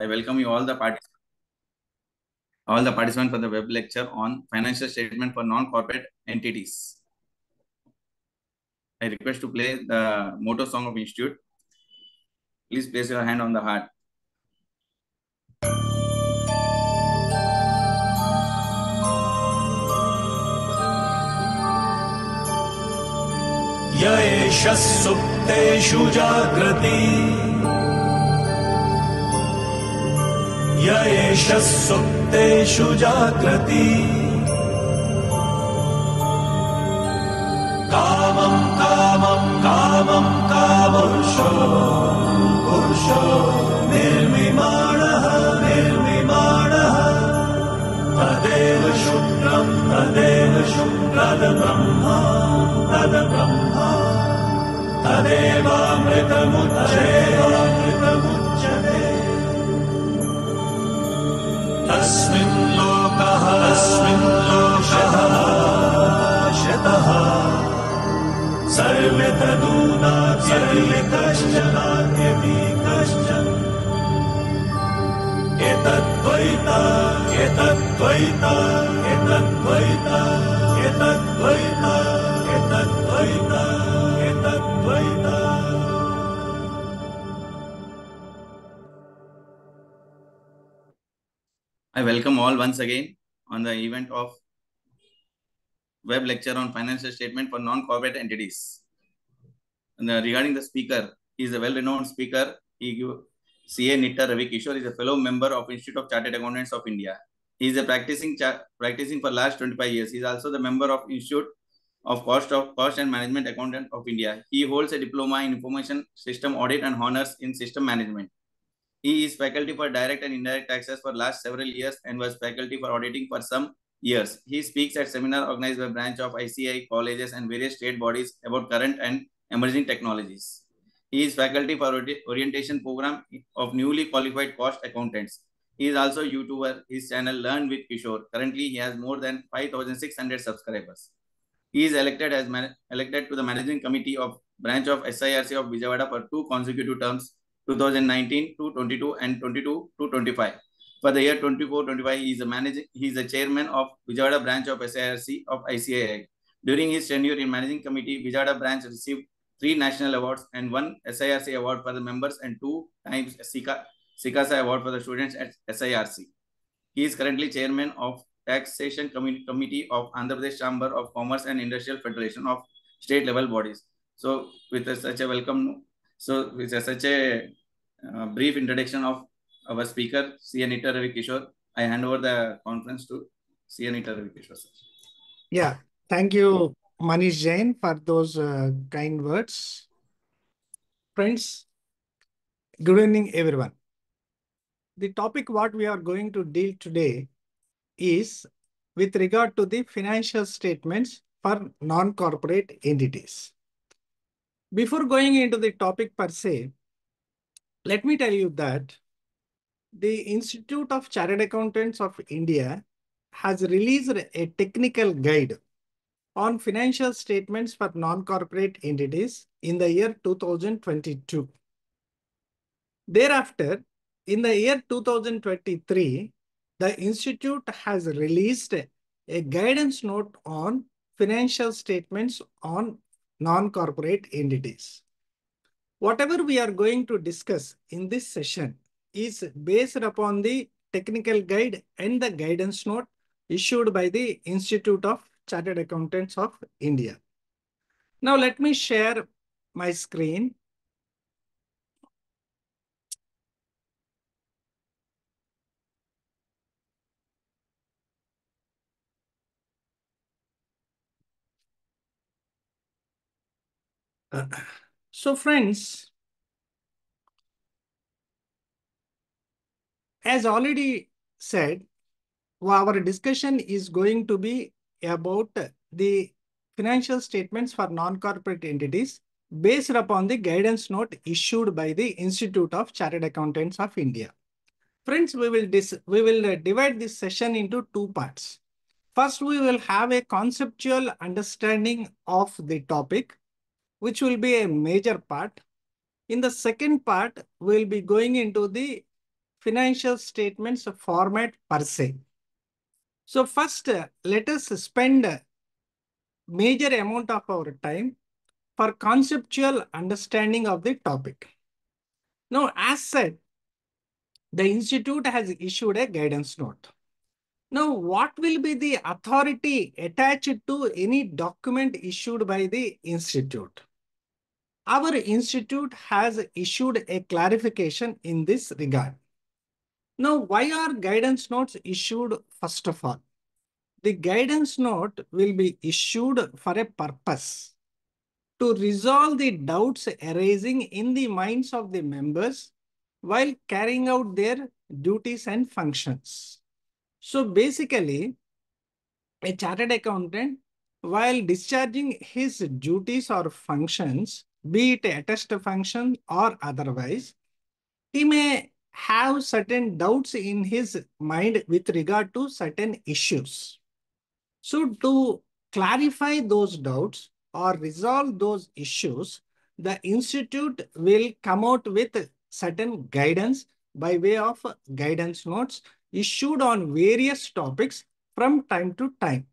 I welcome you all the participants all the participants for the web lecture on financial statement for non-corporate entities. I request to play the motto song of Institute. Please place your hand on the heart. य एषः य एषः सुप्तेषु जाग्रति। कामं कामं कामं कामपुरुषो पुरुषो निर्मिमाणः निर्मिमाणः। तदेव शुक्रं तदेव शुक्रदब्रह्मा तदब्रह्मा। तदेवामृतमुच्चेवामृतमुच्यते तस्मिन् लोकः तस्मिन् लोकः शतः सर्वे सर्वे कश्चनान्यपि कश्चन एतद्वैता एतद्वैता एतद्वैता एतद्वैता एतद्वैता एतद्वैता I welcome all once again on the event of web lecture on financial statement for non-corporate entities. And the- regarding the speaker, he is a well-renowned speaker. He CA Nitta Ravi Kishore is a fellow member of Institute of Chartered Accountants of India. He is a practicing practicing for last 25 years. He is also the member of Institute of Cost of Cost and Management Accountant of India. He holds a diploma in Information System Audit and honors in System Management. He is faculty for direct and indirect taxes for last several years and was faculty for auditing for some years. He speaks at seminar organized by branch of ICAI colleges and various state bodies about current and emerging technologies. He is faculty for orientation program of newly qualified cost accountants. He is also YouTuber. His channel Learn with Kishore. Currently, he has more than 5,600 subscribers. He is elected as elected to the managing committee of branch of SIRC of Vijayawada for two consecutive terms 2019 to 22 and 22 to 25. For the year 24-25, he is a managing, he is the chairman of Vijayawada branch of SIRC of ICAI. During his tenure in managing committee, Vijayawada branch received three national awards and one SIRC award for the members and two times Sika, SICASA award for the students at SIRC. He is currently chairman of Taxation Commi- Committee of Andhra Pradesh Chamber of Commerce and Industrial Federation of state level bodies. So with a- such a welcome so, with such a uh, brief introduction of our speaker, CA Nitta Ravi Kishore, I hand over the conference to CA Nitta Ravi Kishore. Sir. Yeah, thank you, Manish Jain, for those uh, kind words. Friends, good evening, everyone. The topic what we are going to deal today is with regard to the financial statements for non-corporate entities. Before going into the topic per se, let me tell you that the Institute of Chartered Accountants of India has released a technical guide on financial statements for non-corporate entities in the year 2022. Thereafter, in the year 2023, the Institute has released a guidance note on financial statements on non-corporate entities. Whatever we are going to discuss in this session is based upon the technical guide and the guidance note issued by the Institute of Chartered Accountants of India. Now let me share my screen. So friends, as already said, our discussion is going to be about the financial statements for non-corporate entities based upon the guidance note issued by the Institute of Chartered Accountants of India. Friends, we will we will divide this session into two parts. First, we will have a conceptual understanding of the topic, which will be a major part. In the second part, we'll be going into the financial statements format per se. So first, uh, let us spend major amount of our time for conceptual understanding of the topic. Now, as said, the institute has issued a guidance note. Now, what will be the authority attached to any document issued by the institute? Our institute has issued a clarification in this regard. Now, why are guidance notes issued first of all? The guidance note will be issued for a purpose to resolve the doubts arising in the minds of the members while carrying out their duties and functions. So basically, a chartered accountant, while discharging his duties or functions, be it a test function or otherwise, he may have certain doubts in his mind with regard to certain issues. So to clarify those doubts or resolve those issues, the institute will come out with certain guidance by way of guidance notes issued on various topics from time to time.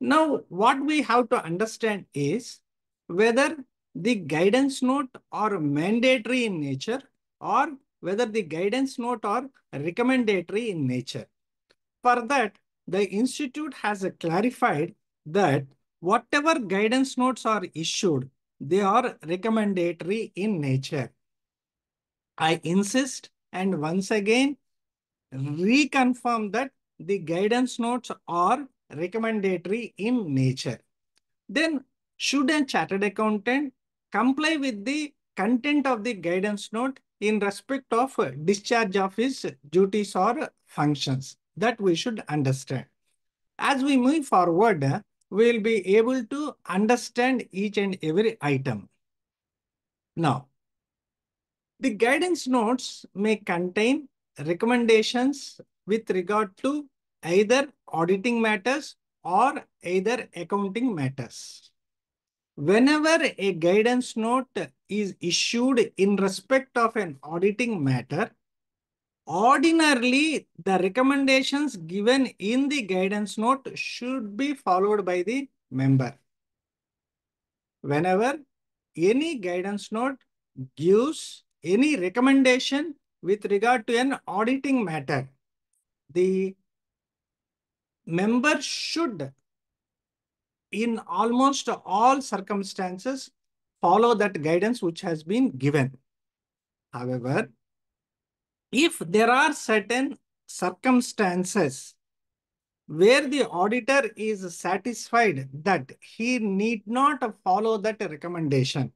Now, what we have to understand is whether the guidance note are mandatory in nature or whether the guidance note are recommendatory in nature. For that, the institute has clarified that whatever guidance notes are issued, they are recommendatory in nature. I insist and once again reconfirm that the guidance notes are recommendatory in nature. Then should a chartered accountant comply with the content of the guidance note in respect of discharge of his duties or functions? That we should understand. As we move forward, we will be able to understand each and every item. Now, the guidance notes may contain recommendations with regard to either auditing matters or either accounting matters. Whenever a guidance note is issued in respect of an auditing matter, ordinarily the recommendations given in the guidance note should be followed by the member. Whenever any guidance note gives any recommendation with regard to an auditing matter, the member should, in almost all circumstances, follow that guidance which has been given. However, if there are certain circumstances where the auditor is satisfied that he need not follow that recommendation,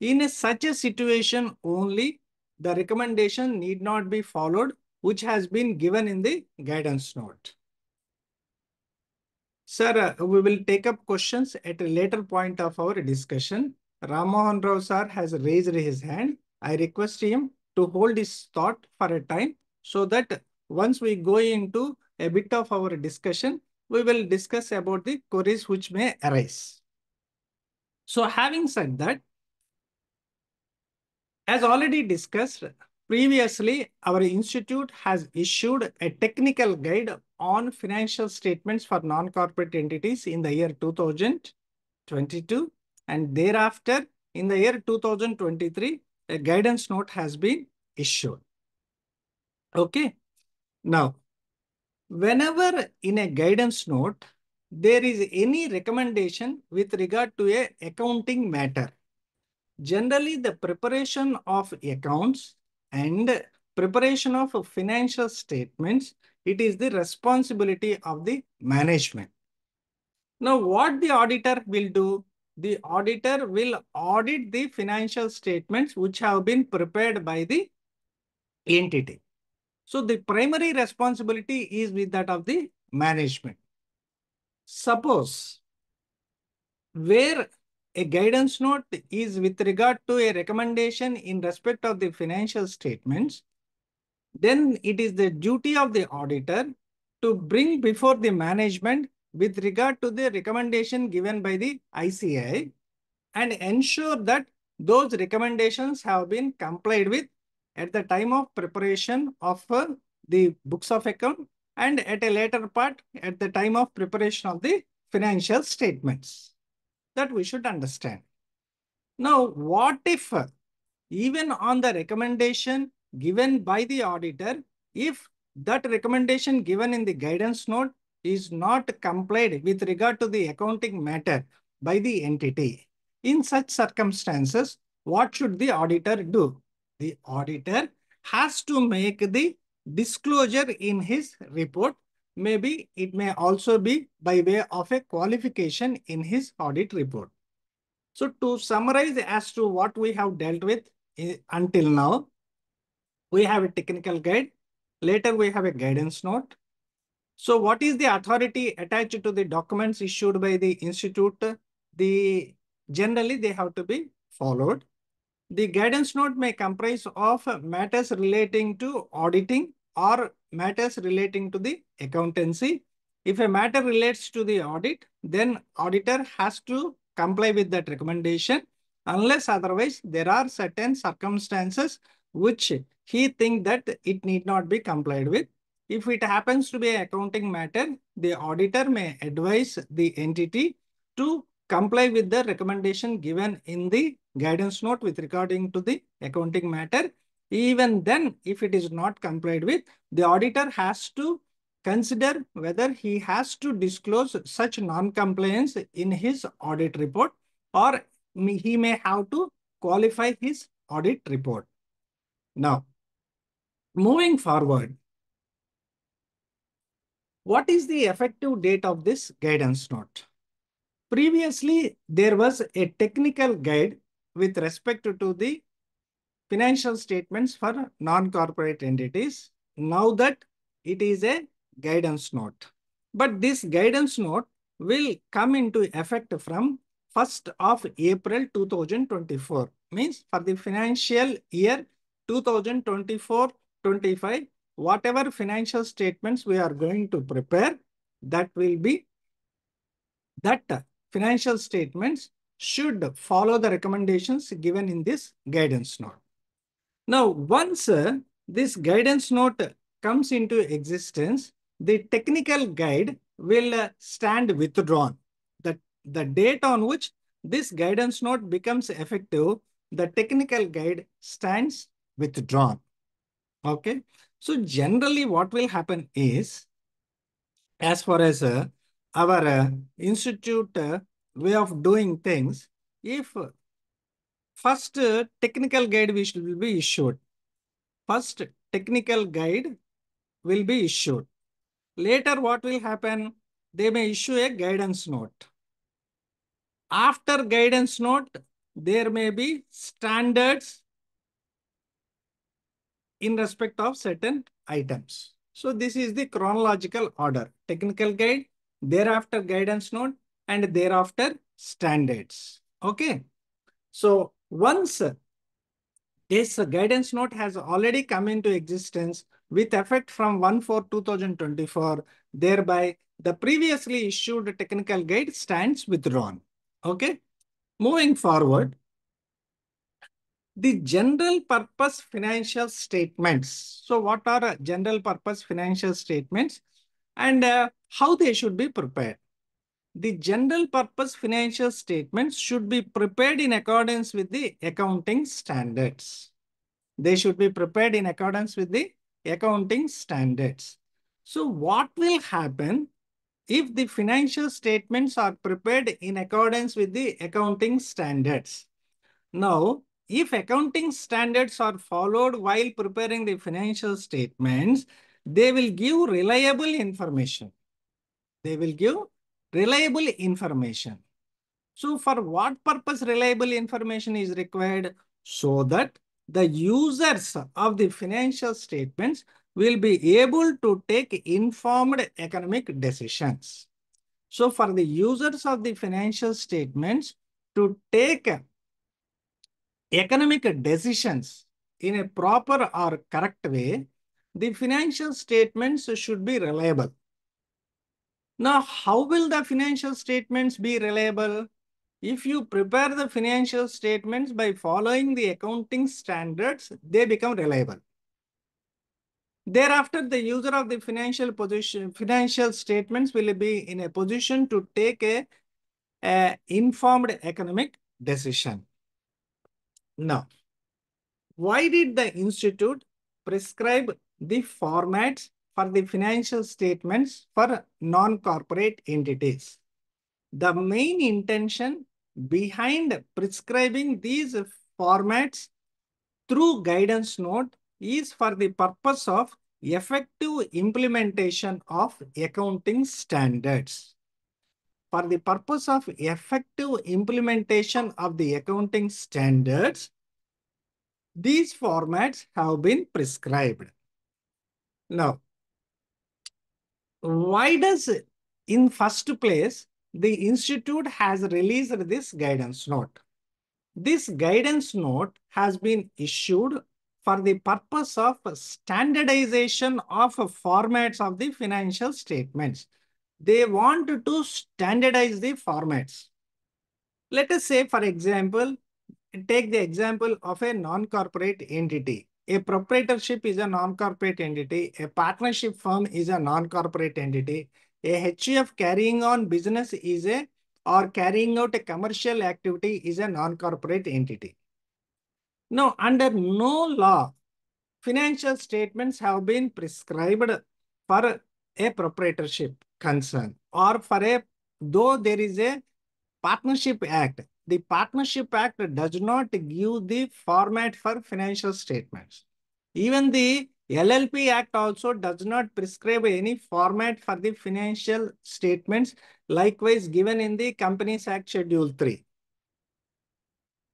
in such a situation only, the recommendation need not be followed, which has been given in the guidance note. Sir, uh, we will take up questions at a later point of our discussion. Ramohan Rao sir has raised his hand. I request him to hold his thought for a time so that once we go into a bit of our discussion, we will discuss about the queries which may arise. So having said that, as already discussed previously, our institute has issued a technical guide on financial statements for non-corporate entities in the year 2022 and thereafter in the year 2023, a guidance note has been issued. Okay. Now, whenever in a guidance note, there is any recommendation with regard to a accounting matter, generally the preparation of accounts and preparation of financial statements, it is the responsibility of the management. Now, what the auditor will do, the auditor will audit the financial statements which have been prepared by the entity. So the primary responsibility is with that of the management. Suppose where a guidance note is with regard to a recommendation in respect of the financial statements, then it is the duty of the auditor to bring before the management with regard to the recommendation given by the ICAI and ensure that those recommendations have been complied with at the time of preparation of uh, the books of account and at a later part at the time of preparation of the financial statements. That we should understand. Now, what if uh, even on the recommendation given by the auditor, if that recommendation given in the guidance note is not complied with regard to the accounting matter by the entity. In such circumstances, what should the auditor do? The auditor has to make the disclosure in his report. Maybe it may also be by way of a qualification in his audit report. So to summarize as to what we have dealt with eh, until now, we have a technical guide. Later, we have a guidance note. So what is the authority attached to the documents issued by the institute? The generally they have to be followed. The guidance note may comprise of matters relating to auditing or matters relating to the accountancy. If a matter relates to the audit, then auditor has to comply with that recommendation unless otherwise there are certain circumstances which he think that it need not be complied with. If it happens to be an accounting matter, the auditor may advise the entity to comply with the recommendation given in the guidance note with regarding to the accounting matter. Even then, if it is not complied with, the auditor has to consider whether he has to disclose such non-compliance in his audit report or he may have to qualify his audit report. Now, moving forward, what is the effective date of this guidance note? Previously, there was a technical guide with respect to the financial statements for non-corporate entities. Now that it is a guidance note. But this guidance note will come into effect from 1st of April 2024. Means for the financial year 2024-25, whatever financial statements we are going to prepare, that will be, that financial statements should follow the recommendations given in this guidance note. Now, once uh, this guidance note comes into existence, the technical guide will uh, stand withdrawn. The, the date on which this guidance note becomes effective, the technical guide stands withdrawn. Okay. So generally what will happen is, as far as uh, our uh, institute uh, way of doing things, if first technical guide which will be issued, first technical guide will be issued. Later what will happen? They may issue a guidance note. After guidance note, there may be standards in respect of certain items. So this is the chronological order. Technical guide, thereafter guidance note, and thereafter standards. Okay. So once this guidance note has already come into existence with effect from 1-4-2024, thereby the previously issued technical guide stands withdrawn. Okay. Moving forward, the general purpose financial statements. So what are general purpose financial statements and uh, how they should be prepared? The general purpose financial statements should be prepared in accordance with the accounting standards. They should be prepared in accordance with the accounting standards. So what will happen if the financial statements are prepared in accordance with the accounting standards? Now, if accounting standards are followed while preparing the financial statements, they will give reliable information. They will give reliable information. So for what purpose reliable information is required? So that the users of the financial statements will be able to take informed economic decisions. So for the users of the financial statements to take economic decisions in a proper or correct way, the financial statements should be reliable. Now, how will the financial statements be reliable? if you prepare the financial statements by following the accounting standards, they become reliable. Thereafter, the user of the financial position, financial statements will be in a position to take a, a informed economic decision. Now, why did the institute prescribe the formats for the financial statements for non-corporate entities? The main intention behind prescribing these formats through guidance note is for the purpose of effective implementation of accounting standards. For the purpose of effective implementation of the accounting standards, these formats have been prescribed. Now, why does in first place the institute has released this guidance note? This guidance note has been issued for the purpose of standardization of formats of the financial statements. They want to standardize the formats. Let us say, for example, take the example of a non-corporate entity. A proprietorship is a non-corporate entity. A partnership firm is a non-corporate entity. A HUF carrying on business is a or carrying out a commercial activity is a non-corporate entity. Now, under no law, financial statements have been prescribed for a proprietorship concern or for a, though there is a partnership act, the partnership act does not give the format for financial statements. Even the LLP Act also does not prescribe any format for the financial statements, likewise given in the Companies Act Schedule 3.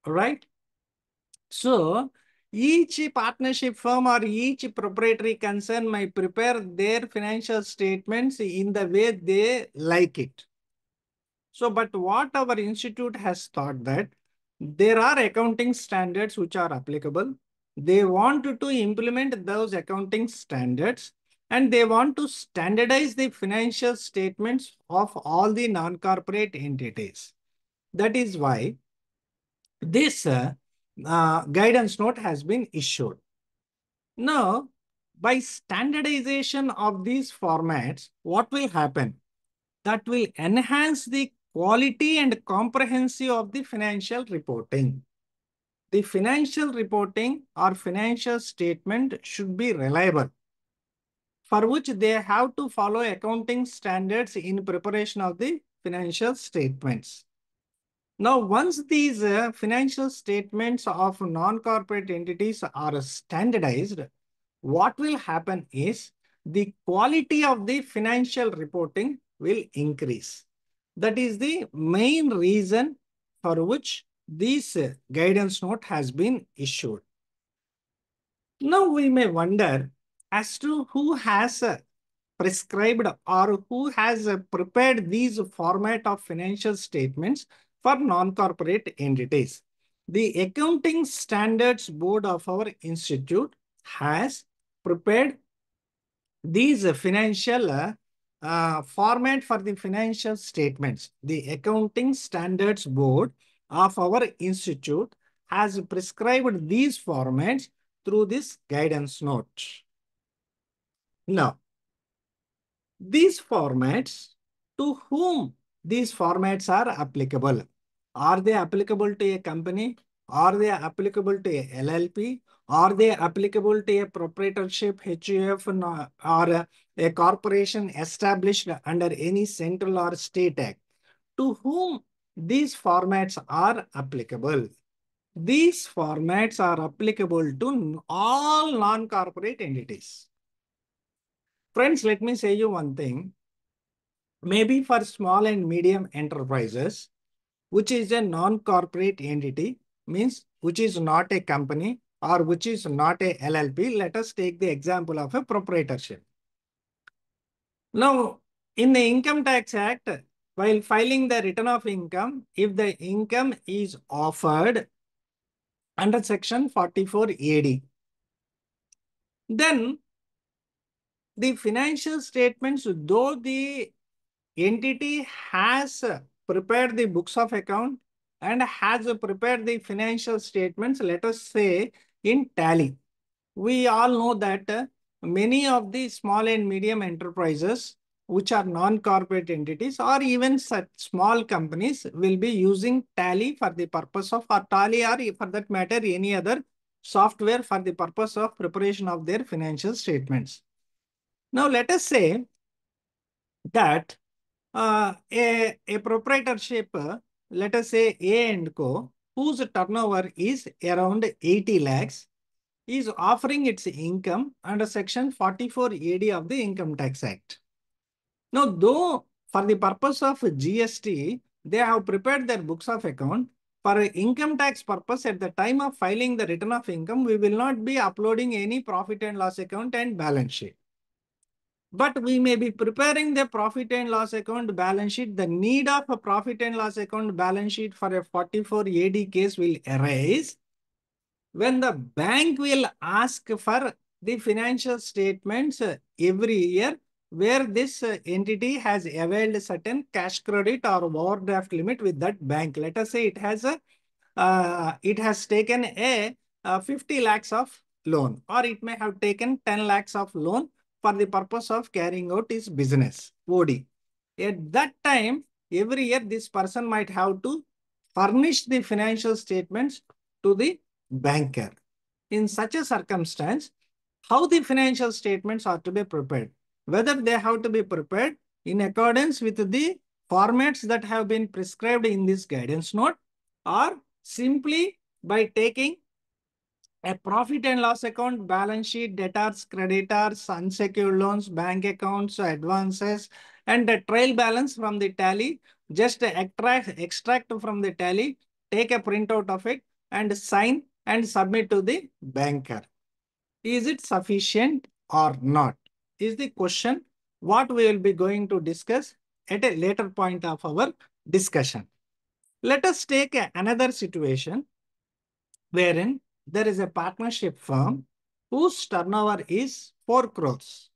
All right? So, each partnership firm or each proprietary concern may prepare their financial statements in the way they like it. So, but what our institute has thought that there are accounting standards which are applicable. They want to implement those accounting standards and they want to standardize the financial statements of all the non-corporate entities. That is why this uh, uh, guidance note has been issued. Now, by standardization of these formats, what will happen? That will enhance the quality and comprehensive of the financial reporting. The financial reporting or financial statement should be reliable, for which they have to follow accounting standards in preparation of the financial statements. Now, once these uh, financial statements of non-corporate entities are standardized, what will happen is the quality of the financial reporting will increase. That is the main reason for which this uh, guidance note has been issued. Now we may wonder as to who has uh, prescribed or who has uh, prepared these format of financial statements for non-corporate entities. The Accounting Standards Board of our institute has prepared these financial uh, format for the financial statements. The Accounting Standards Board of our institute has prescribed these formats through this guidance note. Now, these formats, to whom these formats are applicable? Are they applicable to a company? Are they applicable to a LLP? Are they applicable to a proprietorship, HUF, or a corporation established under any central or state act? To whom these formats are applicable? These formats are applicable to all non-corporate entities. Friends, let me say you one thing. Maybe for small and medium enterprises, which is a non-corporate entity, means which is not a company or which is not a LLP. Let us take the example of a proprietorship. Now, in the Income Tax Act, while filing the return of income, if the income is offered under section 44 AD, then the financial statements, though the entity has prepared the books of account, and has prepared the financial statements, let us say in Tally. We all know that uh, many of the small and medium enterprises, which are non-corporate entities or even such small companies will be using Tally for the purpose of or Tally or for that matter any other software for the purpose of preparation of their financial statements. Now let us say that uh, a, a proprietorship, uh, let us say A and Co, whose turnover is around 80 lakhs, is offering its income under section 44 AD of the Income Tax Act. Now, though for the purpose of GST, they have prepared their books of account, for income tax purpose at the time of filing the return of income, we will not be uploading any profit and loss account and balance sheet. But we may be preparing the profit and loss account balance sheet. The need of a profit and loss account balance sheet for a 44 AD case will arise when the bank will ask for the financial statements uh, every year where this uh, entity has availed certain cash credit or overdraft limit with that bank. Let us say it has a uh, it has taken a, a 50 lakhs of loan or it may have taken 10 lakhs of loan for the purpose of carrying out his business, OD. At that time, every year this person might have to furnish the financial statements to the banker. In such a circumstance, how the financial statements are to be prepared, whether they have to be prepared in accordance with the formats that have been prescribed in this guidance note or simply by taking a profit and loss account, balance sheet, debtors, creditors, unsecured loans, bank accounts, advances, and the trail balance from the tally. Just extract, extract from the tally, take a printout of it and sign and submit to the banker. Is it sufficient or not? Is the question what we will be going to discuss at a later point of our discussion. Let us take another situation wherein there is a partnership firm whose turnover is 4 crores.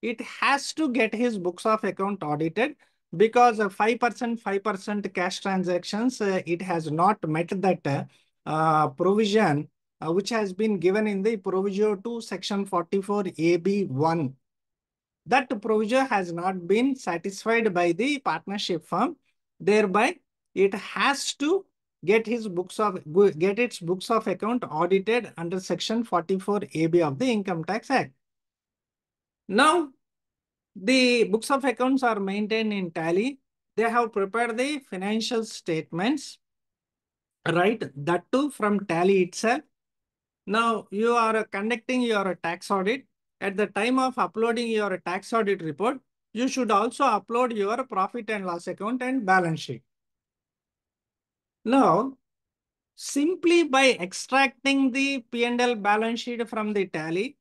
It has to get his books of account audited because 5%, 5% cash transactions, uh, it has not met that uh, provision uh, which has been given in the proviso to section 44 AB1. That provision has not been satisfied by the partnership firm. Thereby, it has to get his books of get its books of account audited under section 44 AB of the Income Tax Act. Now, the books of accounts are maintained in tally. They have prepared the financial statements, right? That too from tally itself. Now, you are conducting your tax audit. At the time of uploading your tax audit report, you should also upload your profit and loss account and balance sheet. Now, simply by extracting the P&L balance sheet from the tally,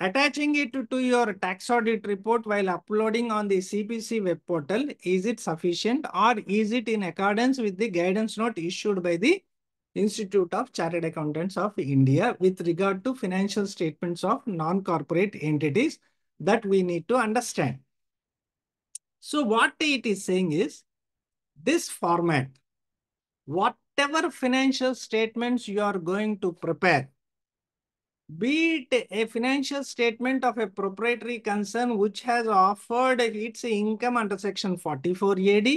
attaching it to your tax audit report while uploading on the CPC web portal, is it sufficient or is it in accordance with the guidance note issued by the Institute of Chartered Accountants of India with regard to financial statements of non-corporate entities that we need to understand. So what it is saying is this format, whatever financial statements you are going to prepare, be it a financial statement of a proprietary concern which has offered its income under section 44 AD,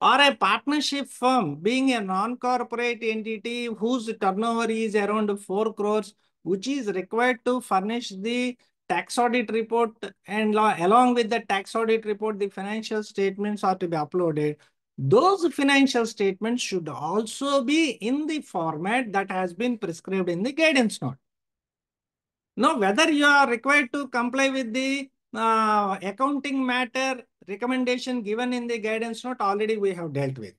or a partnership firm being a non-corporate entity whose turnover is around 4 crores, which is required to furnish the tax audit report and along with the tax audit report, the financial statements are to be uploaded. Those financial statements should also be in the format that has been prescribed in the guidance note. Now, whether you are required to comply with the uh, accounting matter recommendation given in the guidance note already we have dealt with.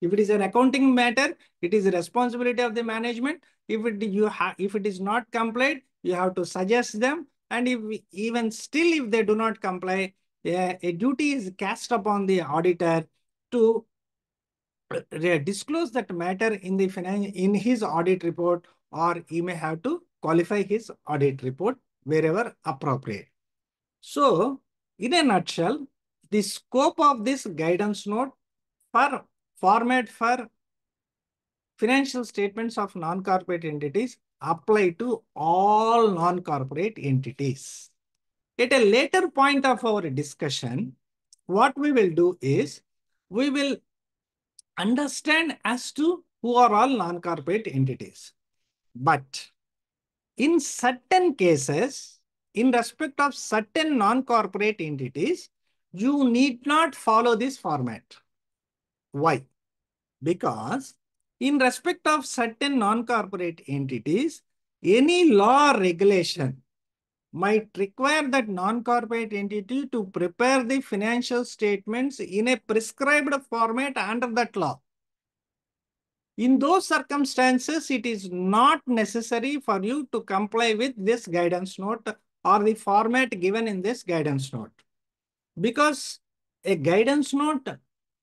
If it is an accounting matter, it is a responsibility of the management. If it you have if it is not complied, you have to suggest them. And if even still if they do not comply, a, a duty is cast upon the auditor to uh, disclose that matter in the finan in his audit report, or he may have to qualify his audit report wherever appropriate. So, in a nutshell, the scope of this guidance note for format for financial statements of non-corporate entities apply to all non-corporate entities. At a later point of our discussion, what we will do is we will understand as to who are all non-corporate entities. But in certain cases, in respect of certain non-corporate entities, you need not follow this format. Why? Because in respect of certain non-corporate entities, any law regulation might require that non-corporate entity to prepare the financial statements in a prescribed format under that law. In those circumstances, it is not necessary for you to comply with this guidance note or the format given in this guidance note. Because a guidance note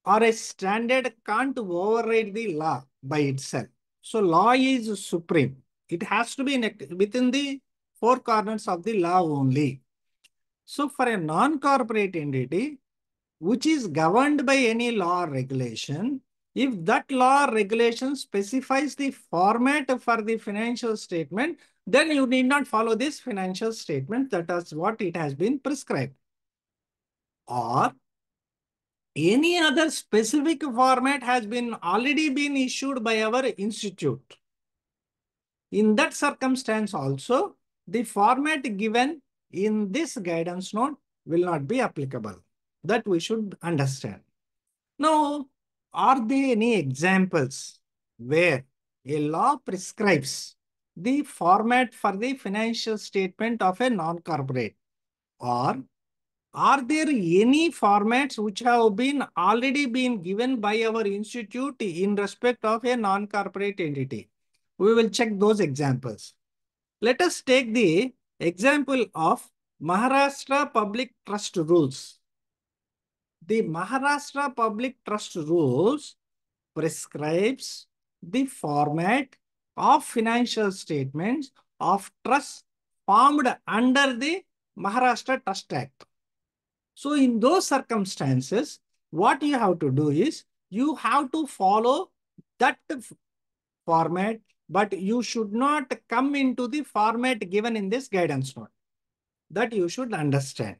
or a standard can't override the law by itself. So law is supreme. It has to be in within the four corners of the law only. So for a non-corporate entity, which is governed by any law or regulation, if that law or regulation specifies the format for the financial statement, then you need not follow this financial statement. That is what it has been prescribed. Or any other specific format has been already been issued by our institute. In that circumstance also, the format given in this guidance note will not be applicable. That we should understand. Now, are there any examples where a law prescribes the format for the financial statement of a non-corporate? Or are there any formats which have been already been given by our institute in respect of a non-corporate entity? We will check those examples. Let us take the example of Maharashtra Public Trust Rules. The Maharashtra Public Trust Rules prescribes the format of financial statements of trusts formed under the Maharashtra Trust Act. So in those circumstances, what you have to do is you have to follow that format, but you should not come into the format given in this guidance note. That you should understand.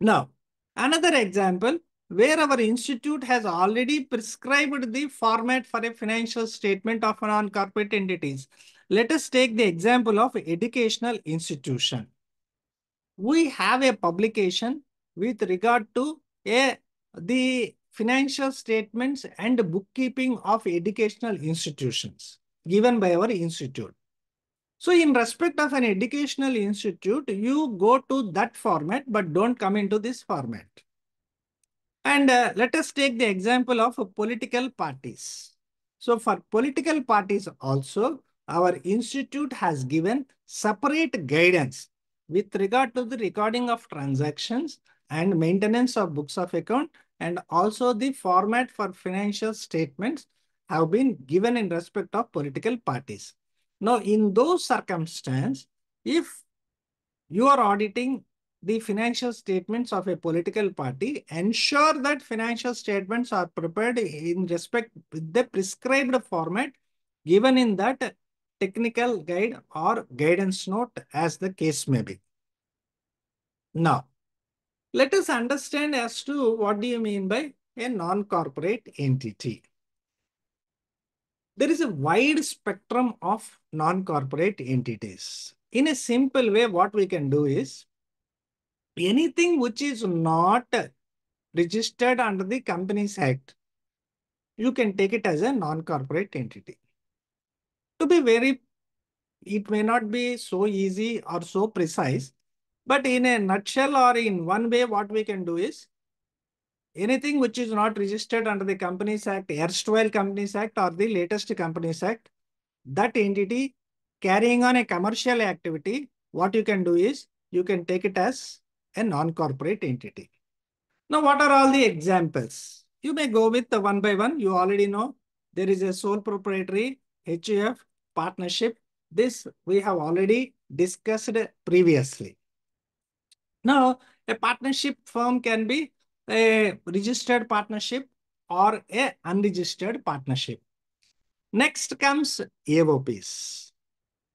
Now, another example where our institute has already prescribed the format for a financial statement of non-corporate entities. Let us take the example of educational institution. We have a publication with regard to a, the financial statements and bookkeeping of educational institutions given by our institute. So in respect of an educational institute, you go to that format, but don't come into this format. And uh, let us take the example of political parties. So for political parties also, our institute has given separate guidance with regard to the recording of transactions and maintenance of books of account and also the format for financial statements have been given in respect of political parties. Now, in those circumstances, if you are auditing the financial statements of a political party, ensure that financial statements are prepared in respect with the prescribed format given in that technical guide or guidance note as the case may be. Now, let us understand as to what do you mean by a non-corporate entity. There is a wide spectrum of non-corporate entities. In a simple way, what we can do is anything which is not registered under the Companies Act, you can take it as a non-corporate entity. To be very, it may not be so easy or so precise, but in a nutshell or in one way, what we can do is anything which is not registered under the Companies Act, erstwhile Companies Act or the latest Companies Act, that entity carrying on a commercial activity, what you can do is you can take it as a non-corporate entity. Now, what are all the examples? You may go with the one by one. You already know there is a sole proprietary, HUF, partnership. This we have already discussed previously. Now, a partnership firm can be a registered partnership or a unregistered partnership. Next comes AOPs.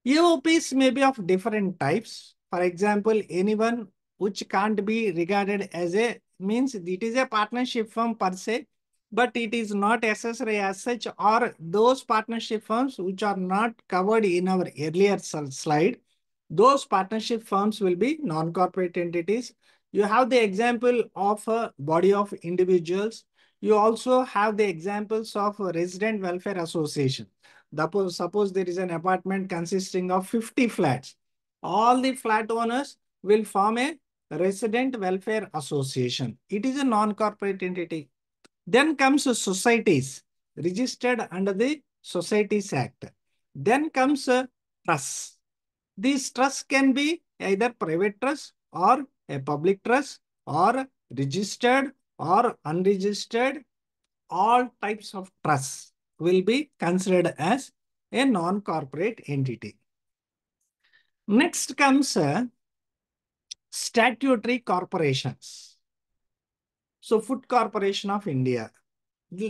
AOPs may be of different types. For example, anyone which can't be regarded as a means it is a partnership firm per se, but it is not accessory as such or those partnership firms which are not covered in our earlier slide. Those partnership firms will be non-corporate entities. You have the example of a body of individuals. You also have the examples of a resident welfare association. Suppose, suppose there is an apartment consisting of 50 flats. All the flat owners will form a resident welfare association. It is a non-corporate entity. Then comes societies registered under the Societies Act. Then comes a trust. These trusts can be either private trust or a public trust or registered or unregistered. All types of trusts will be considered as a non-corporate entity. Next comes uh, statutory corporations. So Food Corporation of India,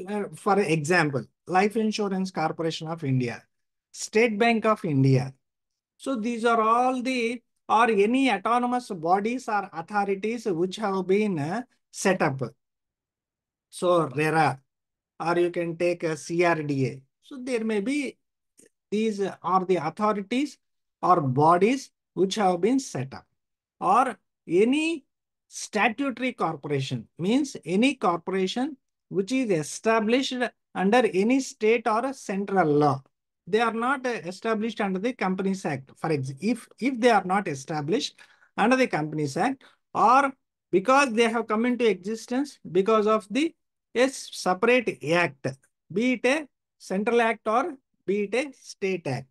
uh, for example, Life Insurance Corporation of India, State Bank of India. So these are all the or any autonomous bodies or authorities which have been uh, set up. So RERA, or you can take a CRDA. So there may be these are the authorities or bodies which have been set up or any statutory corporation means any corporation which is established under any state or central law. They are not established under the Companies Act. For example, if, if they are not established under the Companies Act or because they have come into existence because of the a separate act, be it a central act or be it a state act.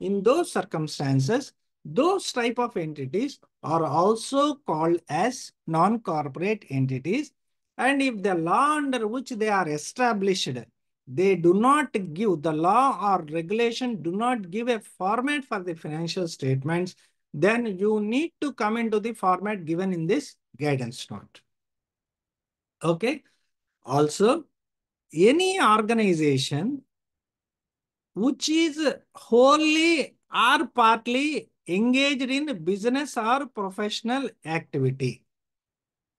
In those circumstances, those type of entities are also called as non-corporate entities. And if the law under which they are established, they do not give, the law or regulation do not give a format for the financial statements, then you need to come into the format given in this guidance note. Okay. Also, any organization which is wholly or partly engaged in business or professional activity.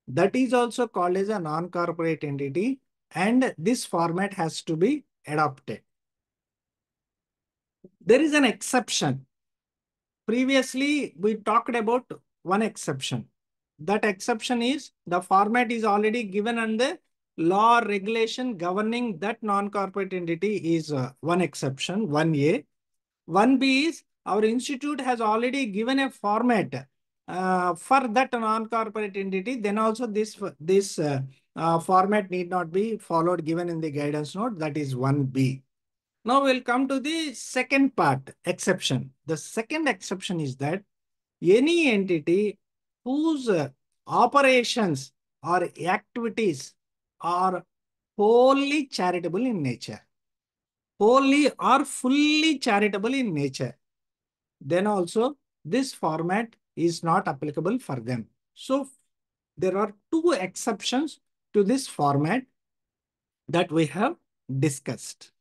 That is also called as a non-corporate entity and this format has to be adopted. There is an exception. Previously, we talked about one exception. That exception is the format is already given under law or regulation governing that non-corporate entity is uh, one exception, 1A. 1B is our institute has already given a format uh, for that non-corporate entity. Then also this, this uh, uh, format need not be followed given in the guidance note. That is 1B. Now we'll come to the second part, exception. The second exception is that any entity whose operations or activities are wholly charitable in nature, wholly or fully charitable in nature, then also this format is not applicable for them. So there are two exceptions to this format that we have discussed.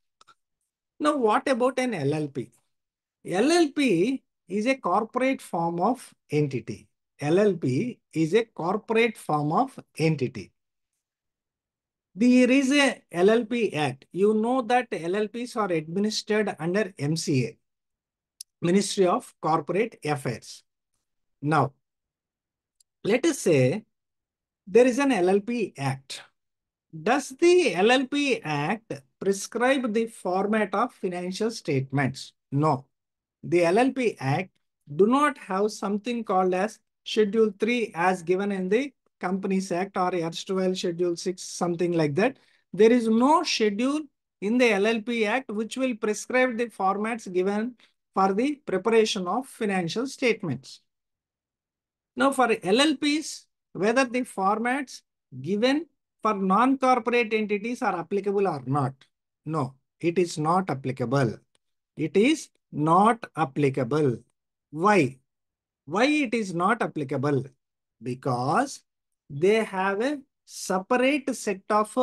Now, what about an LLP? LLP is a corporate form of entity. LLP is a corporate form of entity. There is a LLP Act. You know that LLPs are administered under MCA, Ministry of Corporate Affairs. Now, let us say there is an LLP Act. Does the LLP Act prescribe the format of financial statements? No. The LLP Act do not have something called as Schedule 3 as given in the Companies Act or erstwhile Schedule 6, something like that. There is no schedule in the LLP Act which will prescribe the formats given for the preparation of financial statements. Now for LLPs, whether the formats given for non-corporate entities are applicable or not. No, it is not applicable. It is not applicable. Why? Why it is not applicable? Because they have a separate set of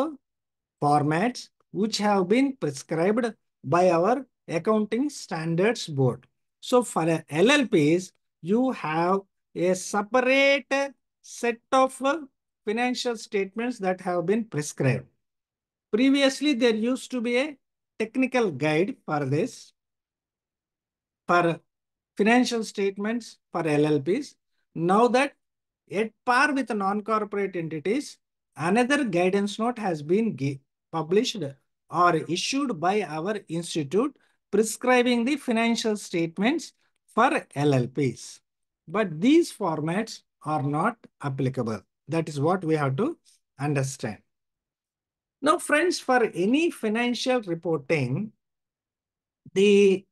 formats which have been prescribed by our accounting standards board. So for LLPs, you have a separate set of uh, financial statements that have been prescribed. Previously, there used to be a technical guide for this, for financial statements for LLPs. Now that at par with non-corporate entities, another guidance note has been published or issued by our institute prescribing the financial statements for LLPs. But these formats are not applicable. That is what we have to understand. Now, friends, for any financial reporting, the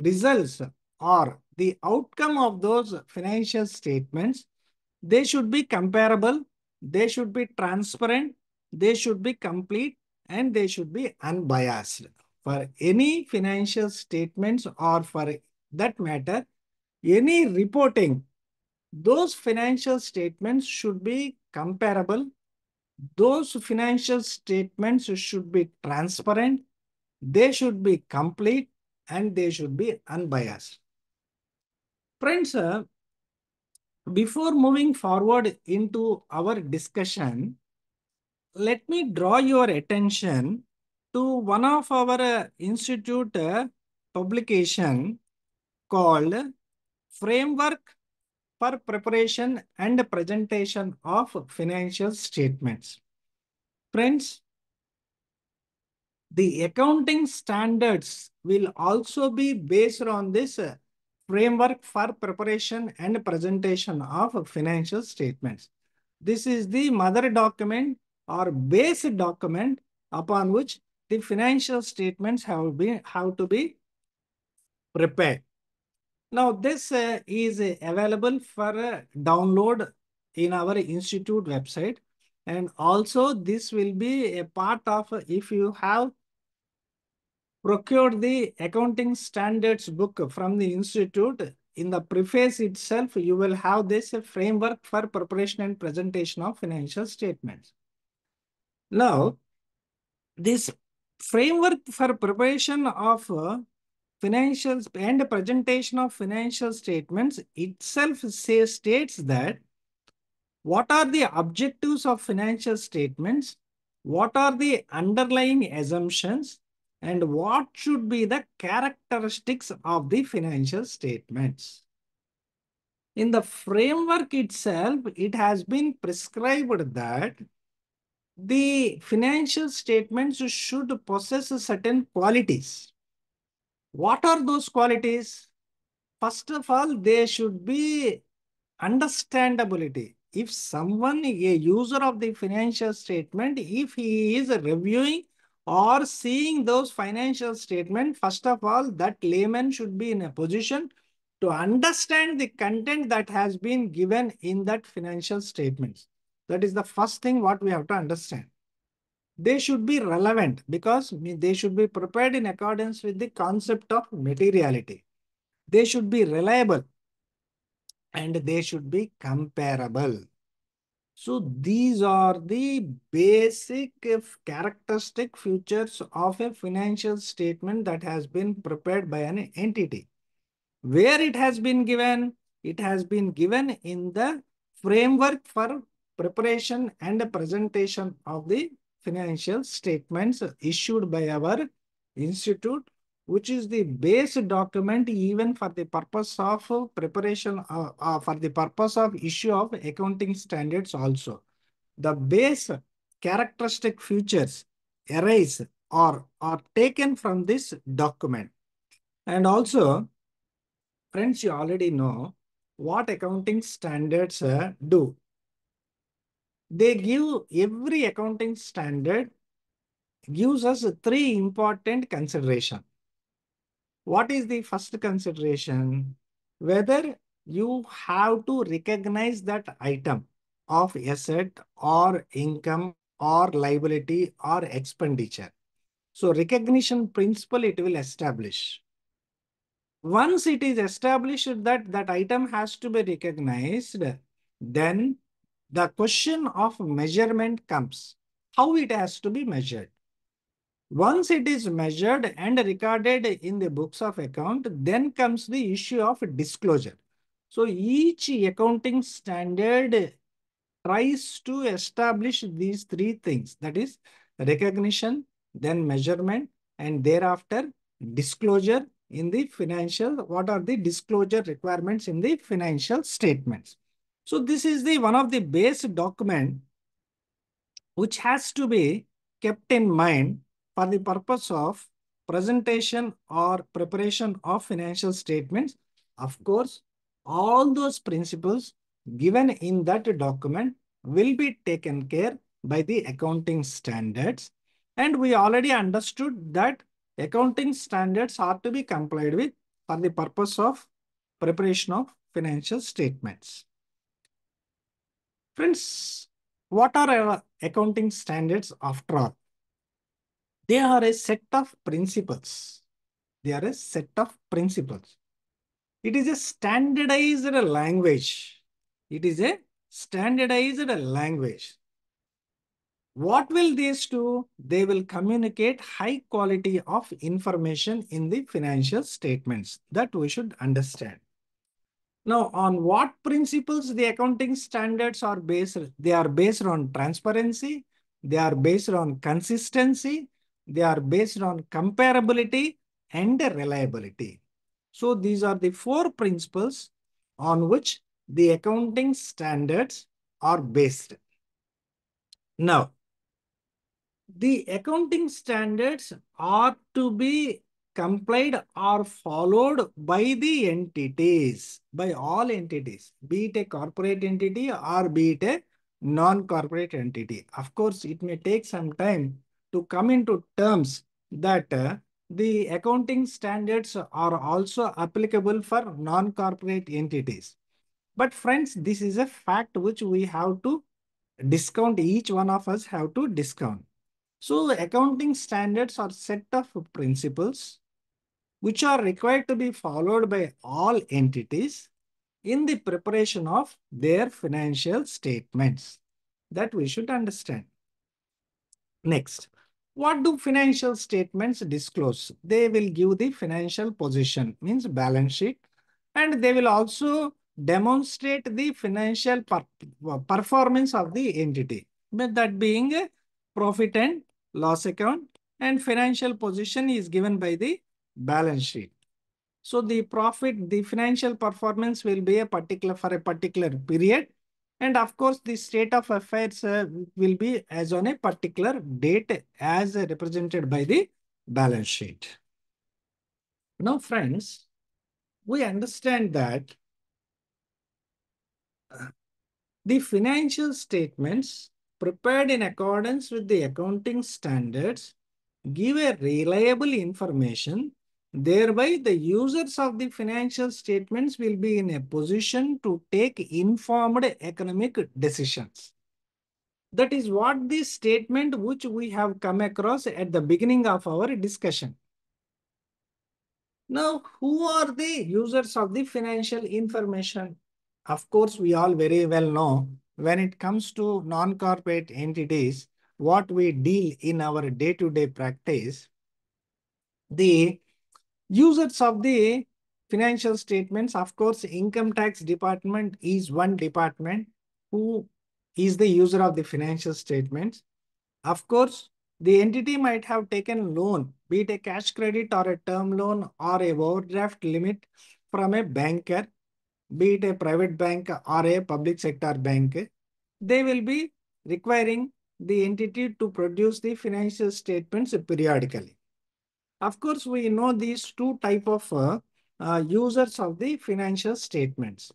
results or the outcome of those financial statements, they should be comparable, they should be transparent, they should be complete, and they should be unbiased. For any financial statements or for that matter, any reporting, those financial statements should be comparable. Those financial statements should be transparent. They should be complete and they should be unbiased. Friends, uh, before moving forward into our discussion, let me draw your attention to one of our uh, institute uh, publication called Framework for Preparation and Presentation of Financial Statements. Friends, the accounting standards will also be based on this framework for preparation and presentation of financial statements. This is the mother document or base document upon which the financial statements have, been, have to be prepared. Now, this uh, is available for uh, download in our institute website. And also this will be a part of, uh, if you have procured the accounting standards book from the institute, in the preface itself, you will have this framework for preparation and presentation of financial statements. Now, this framework for preparation of uh, financials and presentation of financial statements itself say, states that what are the objectives of financial statements, what are the underlying assumptions, and what should be the characteristics of the financial statements. In the framework itself, it has been prescribed that the financial statements should possess certain qualities. What are those qualities? First of all, they should be understandability. If someone, a user of the financial statement, if he is reviewing or seeing those financial statements, first of all, that layman should be in a position to understand the content that has been given in that financial statements. That is the first thing what we have to understand. They should be relevant because they should be prepared in accordance with the concept of materiality. They should be reliable and they should be comparable. So these are the basic characteristic features of a financial statement that has been prepared by an entity. Where it has been given? It has been given in the framework for preparation and presentation of the financial statements issued by our institute, which is the base document even for the purpose of preparation, uh, uh, for the purpose of issue of accounting standards also. The base characteristic features arise or are taken from this document. And also, friends, you already know what accounting standards uh, do they give every accounting standard gives us three important consideration. What is the first consideration? Whether you have to recognize that item of asset or income or liability or expenditure. So recognition principle it will establish. Once it is established that that item has to be recognized, then the question of measurement comes. how it has to be measured. Once it is measured and recorded in the books of account, then comes the issue of disclosure. So each accounting standard tries to establish these three things that is recognition, then measurement, and thereafter disclosure in the financial. What are the disclosure requirements in the financial statements? So this is the one of the base document which has to be kept in mind for the purpose of presentation or preparation of financial statements. Of course, all those principles given in that document will be taken care by the accounting standards. And we already understood that accounting standards are to be complied with for the purpose of preparation of financial statements. Friends, what are our accounting standards after all? They are a set of principles. They are a set of principles. It is a standardized language. It is a standardized language. What will these do? They will communicate high quality of information in the financial statements that we should understand. Now, on what principles the accounting standards are based? They are based on transparency. They are based on consistency. They are based on comparability and reliability. So these are the four principles on which the accounting standards are based. Now, the accounting standards are to be complied or followed by the entities, by all entities, be it a corporate entity or be it a non-corporate entity. Of course, it may take some time to come into terms that uh, the accounting standards are also applicable for non-corporate entities. But friends, this is a fact which we have to discount. Each one of us have to discount. So accounting standards are set of principles which are required to be followed by all entities in the preparation of their financial statements that we should understand. Next, what do financial statements disclose? They will give the financial position, means balance sheet, and they will also demonstrate the financial per uh, performance of the entity, but that being a profit and loss account and financial position is given by the balance sheet. So the profit, the financial performance will be a particular for a particular period. And of course, the state of affairs uh, will be as on a particular date as represented by the balance sheet. Now, friends, we understand that uh, the financial statements prepared in accordance with the accounting standards give a reliable information. Thereby, the users of the financial statements will be in a position to take informed economic decisions. That is what this statement which we have come across at the beginning of our discussion. Now, who are the users of the financial information? Of course, we all very well know when it comes to non-corporate entities, what we deal in our day-to-day -day practice, the users of the financial statements, of course, income tax department is one department who is the user of the financial statements. Of course, the entity might have taken loan, be it a cash credit or a term loan or a overdraft limit from a banker be it a private bank or a public sector bank, they will be requiring the entity to produce the financial statements periodically. Of course, we know these two type of uh, uh, users of the financial statements.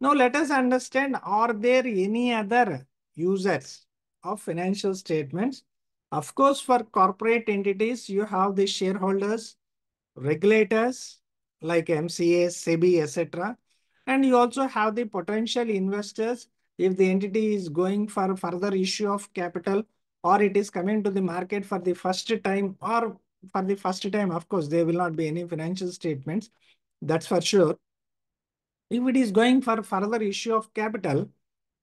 Now let us understand, are there any other users of financial statements? Of course, for corporate entities, you have the shareholders, regulators like MCA, SEBI, etc. And you also have the potential investors if the entity is going for further issue of capital or it is coming to the market for the first time or for the first time, of course, there will not be any financial statements. That's for sure. If it is going for further issue of capital,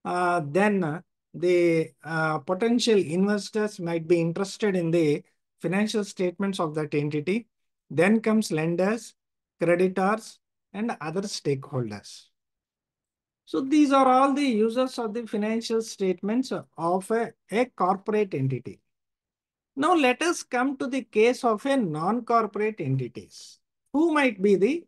uh, then the uh, potential investors might be interested in the financial statements of that entity. Then comes lenders, creditors, and other stakeholders. So these are all the users of the financial statements of a, a corporate entity. Now let us come to the case of a non-corporate entities. Who might be the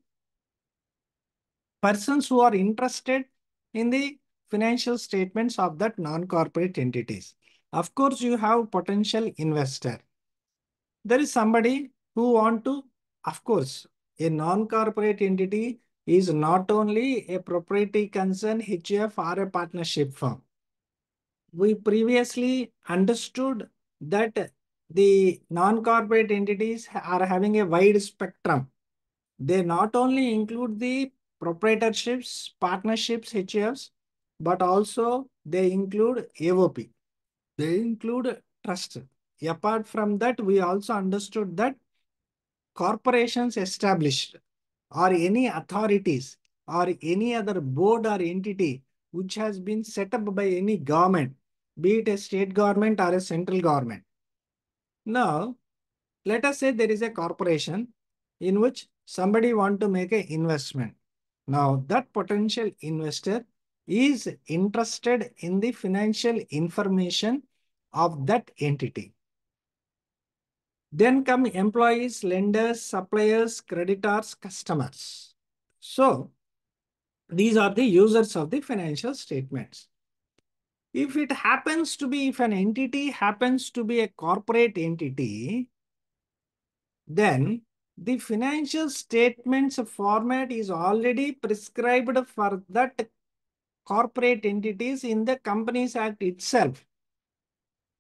persons who are interested in the financial statements of that non-corporate entities? Of course, you have potential investor. There is somebody who want to, of course, a non-corporate entity is not only a proprietary concern, HUF or a partnership firm. We previously understood that the non-corporate entities are having a wide spectrum. They not only include the proprietorships, partnerships, HUFs, but also they include AOP. They include trust. Apart from that, we also understood that corporations established or any authorities or any other board or entity which has been set up by any government, be it a state government or a central government. Now, let us say there is a corporation in which somebody want to make an investment. Now, that potential investor is interested in the financial information of that entity. Then come employees, lenders, suppliers, creditors, customers. So these are the users of the financial statements. If it happens to be, if an entity happens to be a corporate entity, then the financial statements format is already prescribed for that corporate entities in the Companies Act itself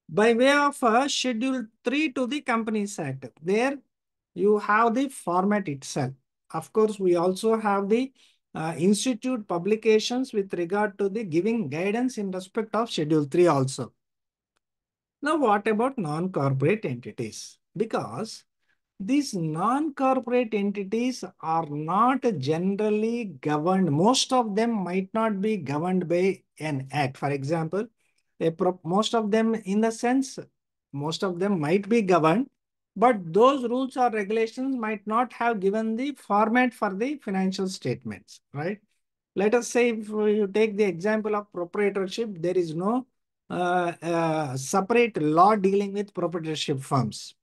by way of a Schedule 3 to the Companies Act, There you have the format itself. Of course, we also have the uh, institute publications with regard to the giving guidance in respect of Schedule 3 also. Now, what about non-corporate entities? Because these non-corporate entities are not generally governed. Most of them might not be governed by an act. For example, most of them in the sense, most of them might be governed, but those rules or regulations might not have given the format for the financial statements, right? Let us say if you take the example of proprietorship, there is no uh, uh, separate law dealing with proprietorship firms.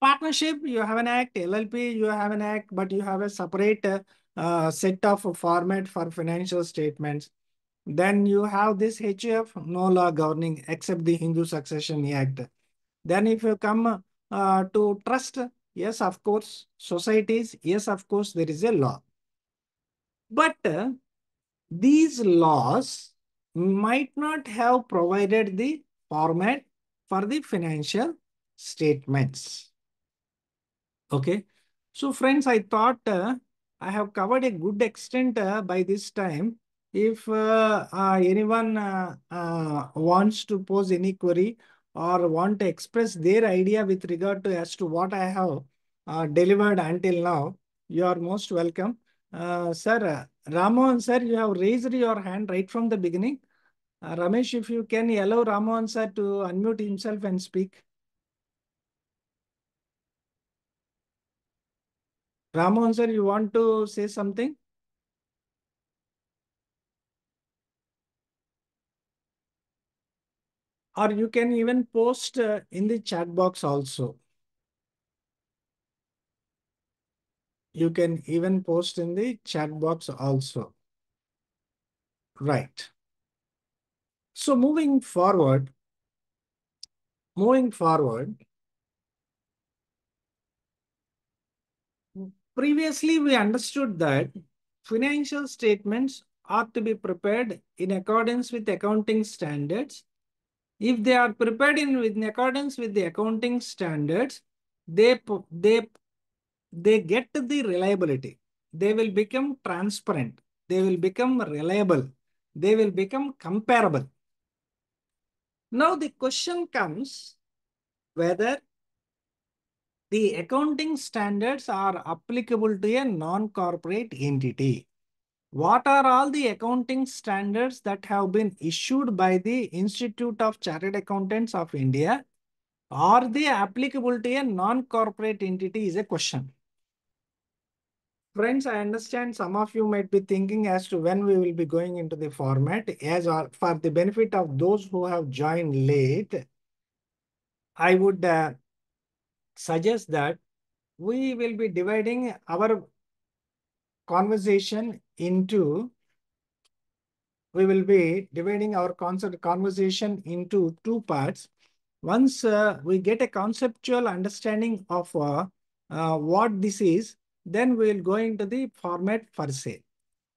Partnership, you have an act, LLP, you have an act, but you have a separate uh, set of format for financial statements. Then you have this HUF, no law governing except the Hindu Succession Act. Then if you come uh, to trust, yes, of course, societies, yes, of course, there is a law. But uh, these laws might not have provided the format for the financial statements. Okay. So friends, I thought uh, I have covered a good extent uh, by this time. If uh, uh, anyone uh, uh, wants to pose any query or want to express their idea with regard to as to what I have uh, delivered until now, you are most welcome. Uh, sir, Ramon sir, you have raised your hand right from the beginning. Uh, Ramesh, if you can allow Ramon sir to unmute himself and speak. Ramon sir, you want to say something? Or you can even post uh, in the chat box also. You can even post in the chat box also. Right. So moving forward, moving forward, previously we understood that financial statements are to be prepared in accordance with accounting standards if they are prepared in, in accordance with the accounting standards, they, they, they get the reliability. They will become transparent. They will become reliable. They will become comparable. Now the question comes whether the accounting standards are applicable to a non-corporate entity. What are all the accounting standards that have been issued by the Institute of Chartered Accountants of India? Are they applicable to a non-corporate entity is a question. Friends, I understand some of you might be thinking as to when we will be going into the format. As or for the benefit of those who have joined late, I would uh, suggest that we will be dividing our conversation into we will be dividing our concept conversation into two parts. Once uh, we get a conceptual understanding of uh, uh, what this is, then we will go into the format per se.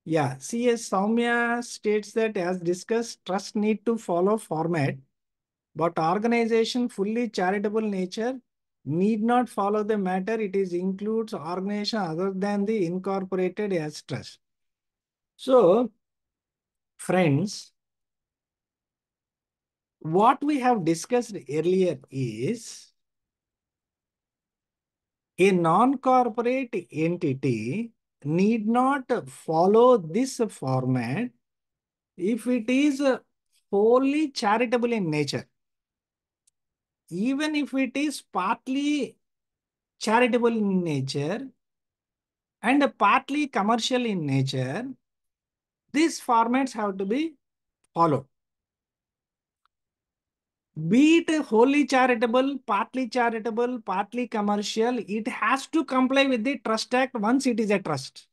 Yeah, CS Soumya states that as discussed, trust need to follow format, but organization fully charitable nature need not follow the matter. It is includes organization other than the incorporated as trust. So, friends, what we have discussed earlier is a non-corporate entity need not follow this format if it is wholly charitable in nature. Even if it is partly charitable in nature and partly commercial in nature, these formats have to be followed. Be it wholly charitable, partly charitable, partly commercial, it has to comply with the Trust Act once it is a trust.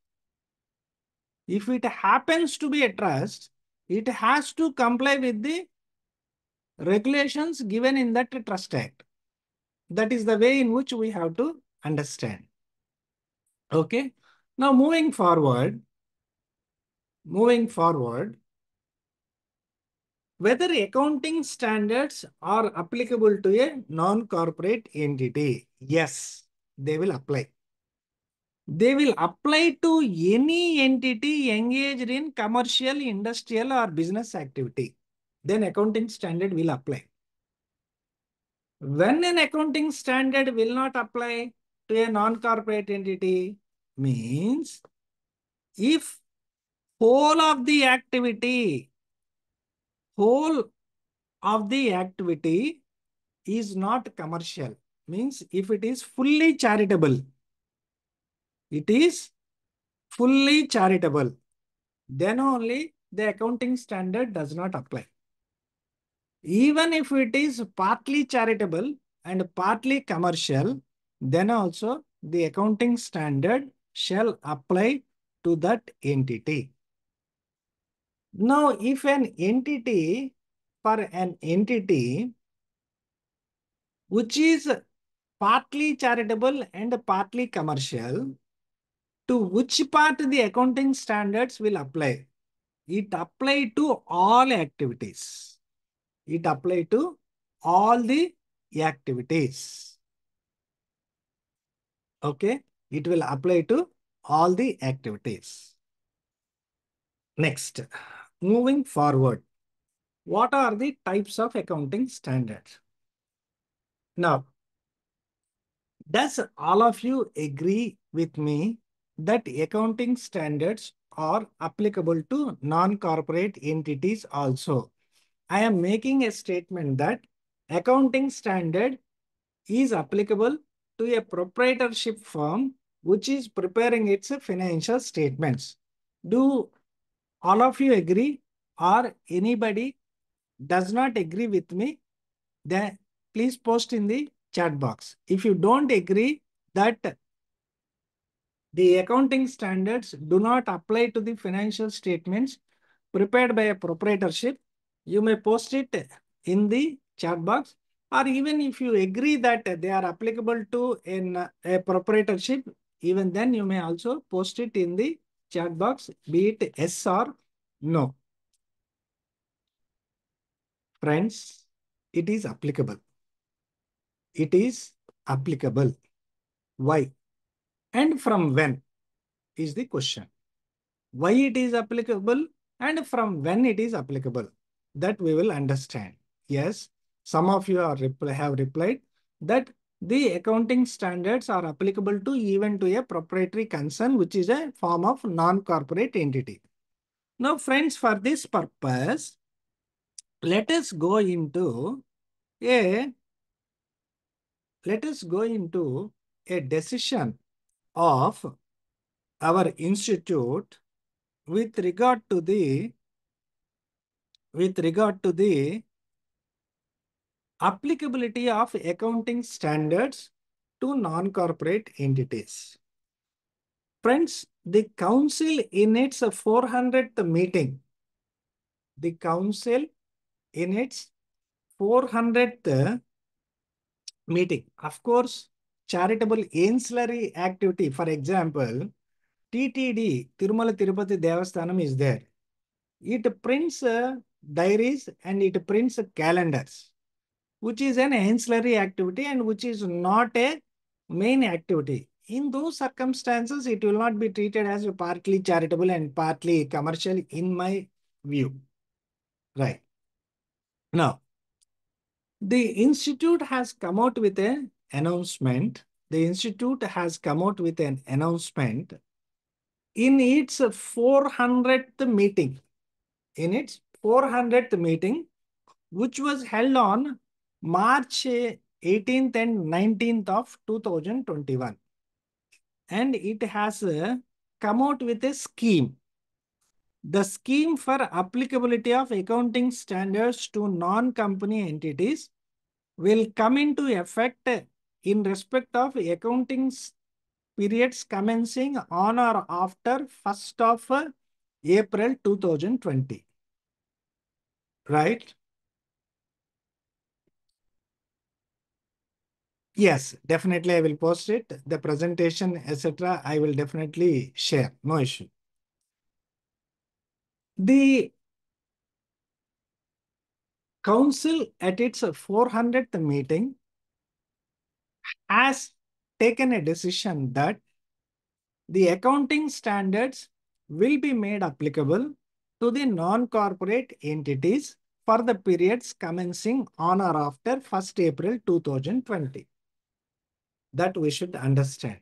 If it happens to be a trust, it has to comply with the regulations given in that Trust Act. That is the way in which we have to understand. Okay. Now moving forward, moving forward, whether accounting standards are applicable to a non-corporate entity. Yes, they will apply. They will apply to any entity engaged in commercial, industrial or business activity. Then accounting standard will apply. When an accounting standard will not apply to a non-corporate entity means if whole of the activity whole of the activity is not commercial. Means if it is fully charitable, it is fully charitable, then only the accounting standard does not apply. Even if it is partly charitable and partly commercial, then also the accounting standard shall apply to that entity. Now, if an entity, for an entity which is partly charitable and partly commercial, to which part the accounting standards will apply? It apply to all activities. It apply to all the activities. Okay, it will apply to all the activities. Next, moving forward, what are the types of accounting standards? Now, does all of you agree with me that accounting standards are applicable to non-corporate entities also? I am making a statement that accounting standard is applicable to a proprietorship firm which is preparing its financial statements. Do all of you agree or anybody does not agree with me, then please post in the chat box. If you don't agree that the accounting standards do not apply to the financial statements prepared by a proprietorship, you may post it in the chat box. Or even if you agree that they are applicable to in a proprietorship, even then you may also post it in the chat box, be it yes or no. Friends, it is applicable. It is applicable. Why? And from when is the question. Why it is applicable and from when it is applicable. That we will understand. Yes, some of you are have replied that the accounting standards are applicable to even to a proprietary concern, which is a form of non-corporate entity. Now, friends, for this purpose, let us go into a let us go into a decision of our institute with regard to the with regard to the applicability of accounting standards to non-corporate entities. Friends, the council in its 400th meeting, the council in its 400th meeting, of course, charitable ancillary activity, for example, TTD, Tirumala Tirupati Devasthanam is there. It prints uh, diaries and it prints calendars, which is an ancillary activity and which is not a main activity. In those circumstances, it will not be treated as partly charitable and partly commercial in my view. Right. Now, the institute has come out with an announcement. The institute has come out with an announcement in its 400th meeting. In its 400th meeting, which was held on March 18th and 19th of 2021. And it has uh, come out with a scheme. The scheme for applicability of accounting standards to non-company entities will come into effect in respect of accounting periods commencing on or after 1st of April 2020. Right? Yes, definitely I will post it. The presentation, etc. I will definitely share. No issue. The council at its 400th meeting has taken a decision that the accounting standards will be made applicable to the non-corporate entities for the periods commencing on or after 1st April 2020. That we should understand.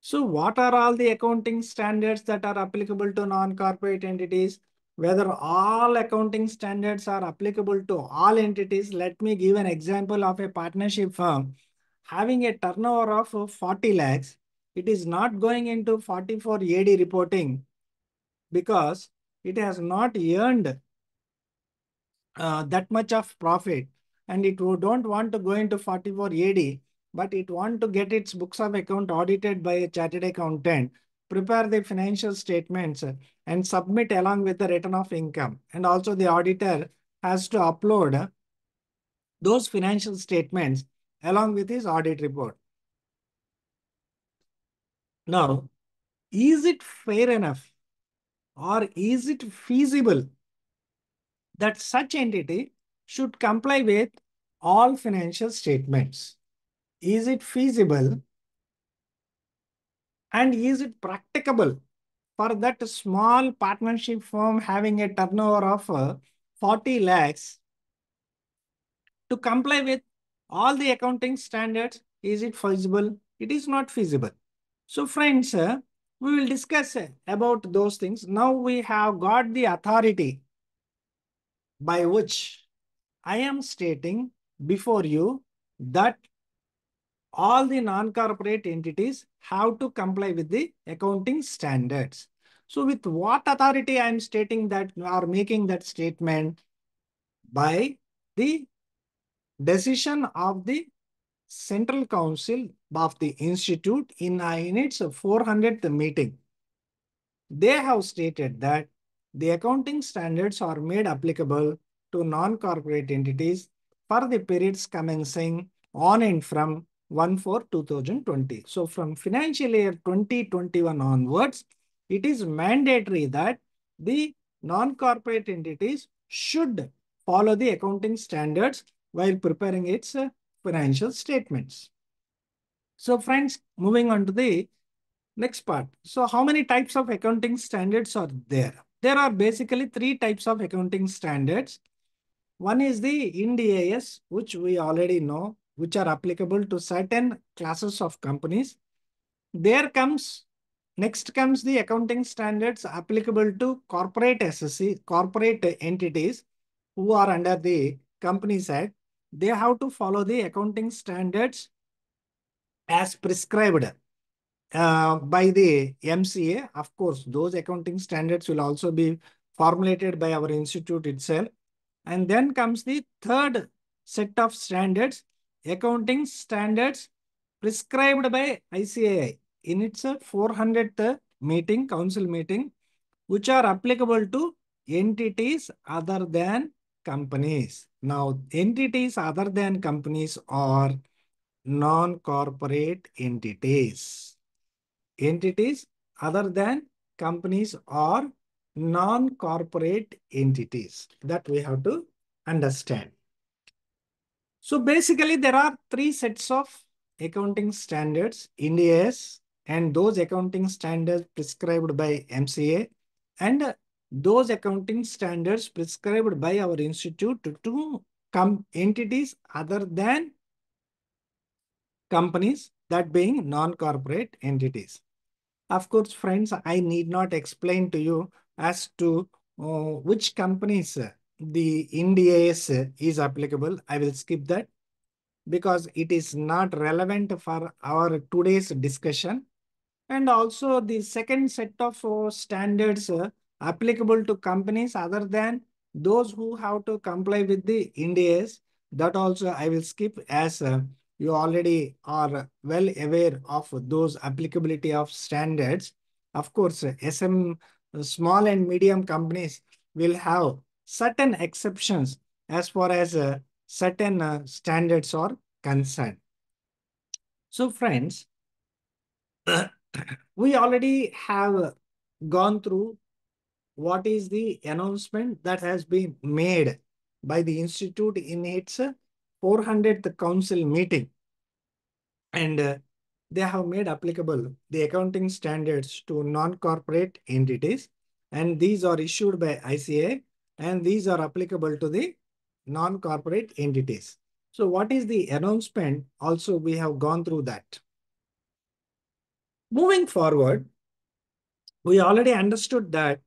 So what are all the accounting standards that are applicable to non-corporate entities? Whether all accounting standards are applicable to all entities, let me give an example of a partnership firm having a turnover of 40 lakhs. It is not going into 44 AD reporting because it has not earned uh, that much of profit and it don't want to go into 44 AD, but it want to get its books of account audited by a chartered accountant, prepare the financial statements and submit along with the return of income. And also the auditor has to upload those financial statements along with his audit report. Now, is it fair enough or is it feasible that such entity should comply with all financial statements? Is it feasible and is it practicable for that small partnership firm having a turnover of uh, 40 lakhs to comply with all the accounting standards? Is it feasible? It is not feasible. So friends, uh, we will discuss uh, about those things. Now we have got the authority by which I am stating before you that all the non-corporate entities have to comply with the accounting standards. So with what authority I am stating that or making that statement? By the decision of the Central Council of the Institute in, its 400th meeting. They have stated that the accounting standards are made applicable to non-corporate entities for the periods commencing on and from 1-4-2020. So from financial year 2021 onwards, it is mandatory that the non-corporate entities should follow the accounting standards while preparing its financial statements. So friends, moving on to the next part. So how many types of accounting standards are there? There are basically three types of accounting standards. One is the Ind AS, which we already know, which are applicable to certain classes of companies. There comes Next comes the accounting standards applicable to corporate SSC, corporate entities who are under the Companies Act. They have to follow the accounting standards as prescribed uh, by the MCA. Of course, those accounting standards will also be formulated by our institute itself. And then comes the third set of standards, accounting standards prescribed by ICAI in its 400th meeting, council meeting, which are applicable to entities other than companies. Now, entities other than companies are non-corporate entities. Entities other than companies are non-corporate entities that we have to understand. So basically there are three sets of accounting standards, Ind AS and those accounting standards prescribed by MCA and those accounting standards prescribed by our institute to, to come entities other than companies that being non-corporate entities. Of course, friends, I need not explain to you as to uh, which companies the Ind AS is applicable. I will skip that because it is not relevant for our today's discussion. And also the second set of uh, standards uh, applicable to companies other than those who have to comply with the Ind AS. That also I will skip as uh, you already are well aware of those applicability of standards. Of course, SM small and medium companies will have certain exceptions as far as uh, certain uh, standards are concerned. So friends, we already have gone through what is the announcement that has been made by the institute in its 400th council meeting. And uh, they have made applicable the accounting standards to non-corporate entities. And these are issued by ICAI and these are applicable to the non-corporate entities. So what is the announcement? Also, we have gone through that. Moving forward, we already understood that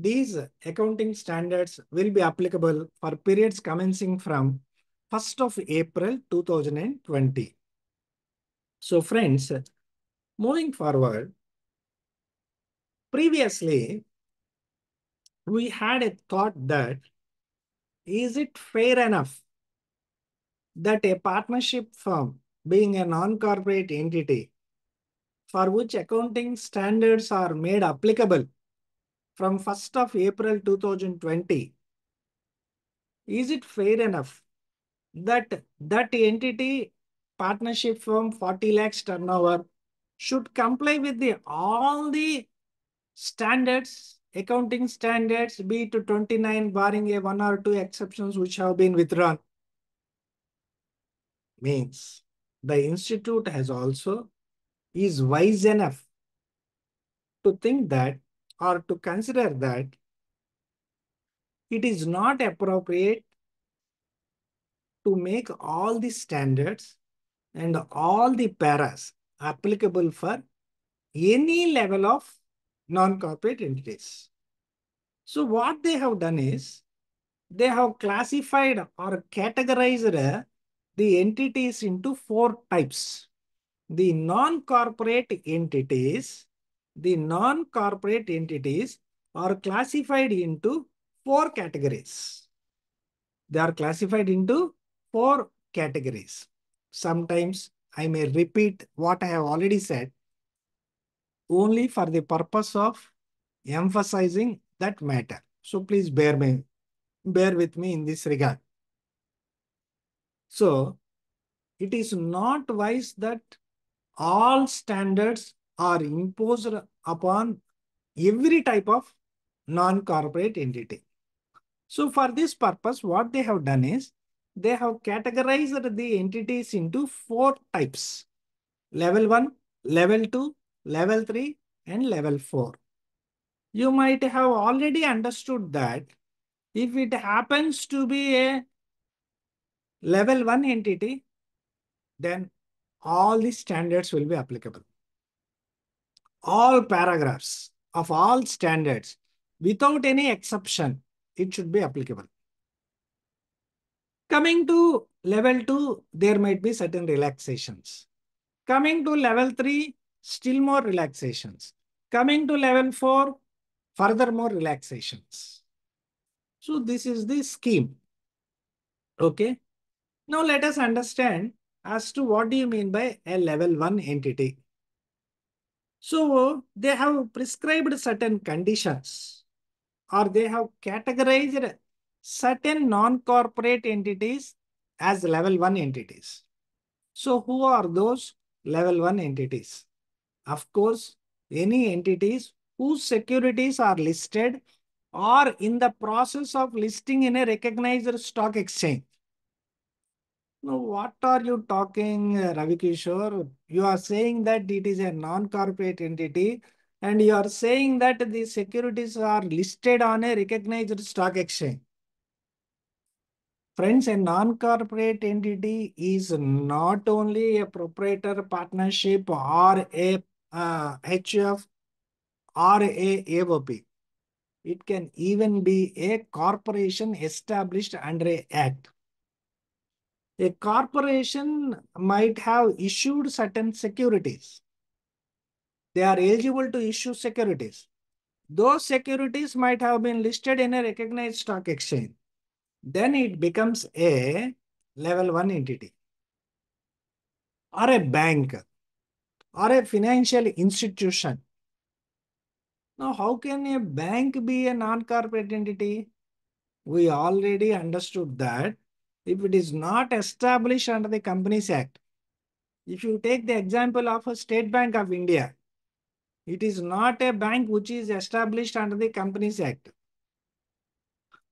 these accounting standards will be applicable for periods commencing from 1st of April 2020. So friends, moving forward, previously, we had a thought that is it fair enough that a partnership firm being a non-corporate entity for which accounting standards are made applicable from 1st of April 2020, is it fair enough that that entity partnership firm 40 lakhs turnover should comply with the all the standards, accounting standards, be to 29 barring a one or two exceptions which have been withdrawn. Means the institute has also is wise enough to think that or to consider that it is not appropriate to make all the standards and all the paras applicable for any level of non-corporate entities. So what they have done is they have classified or categorized the entities into four types. The non-corporate entities, the non-corporate entities are classified into four categories. They are classified into four categories. Sometimes I may repeat what I have already said only for the purpose of emphasizing that matter. So please bear me, bear with me in this regard. So it is not wise that all standards are imposed upon every type of non-corporate entity. So for this purpose, what they have done is they have categorized the entities into four types. Level 1, level 2, level 3 and level 4. You might have already understood that if it happens to be a level 1 entity, then all the standards will be applicable. All paragraphs of all standards without any exception, it should be applicable. Coming to level two, there might be certain relaxations. Coming to level three, still more relaxations. Coming to level four, further more relaxations. So this is the scheme. Okay. Now let us understand as to what do you mean by a level one entity. So they have prescribed certain conditions or they have categorized certain non-corporate entities as level one entities. So who are those level one entities? Of course, any entities whose securities are listed or in the process of listing in a recognized stock exchange. Now, what are you talking, Ravi Kishore? You are saying that it is a non-corporate entity and you are saying that the securities are listed on a recognized stock exchange. Friends, a non-corporate entity is not only a proprietor partnership or a uh, HUF or a AOP. It can even be a corporation established under a act. A corporation might have issued certain securities. They are eligible to issue securities. Those securities might have been listed in a recognized stock exchange. Then it becomes a level one entity or a bank or a financial institution. Now, how can a bank be a non-corporate entity? We already understood that if it is not established under the Companies Act, if you take the example of a State Bank of India, it is not a bank which is established under the Companies Act.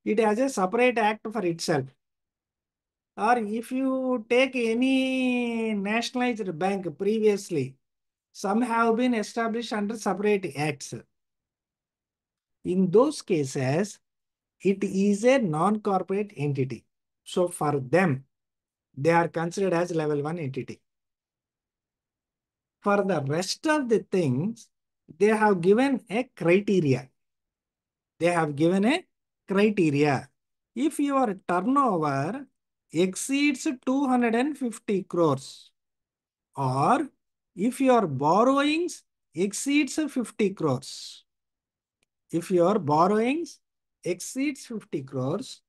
It has a separate act for itself. Or if you take any nationalized bank previously, some have been established under separate acts. In those cases, it is a non-corporate entity. So for them, they are considered as level one entity. For the rest of the things, they have given a criteria. They have given a criteria. If your turnover exceeds 250 crores or if your borrowings exceeds 50 crores, if your borrowings exceeds 50 crores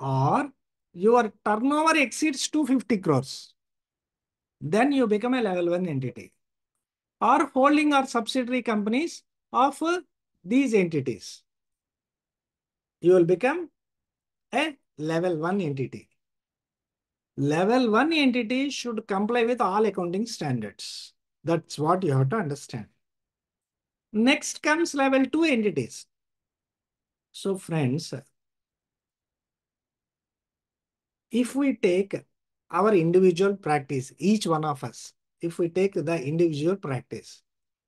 or your turnover exceeds 250 crores, then you become a level one entity or holding or subsidiary companies of uh, these entities. You will become a level one entity. Level one entity should comply with all accounting standards. That's what you have to understand. Next comes level two entities. So friends, if we take our individual practice, each one of us, if we take the individual practice.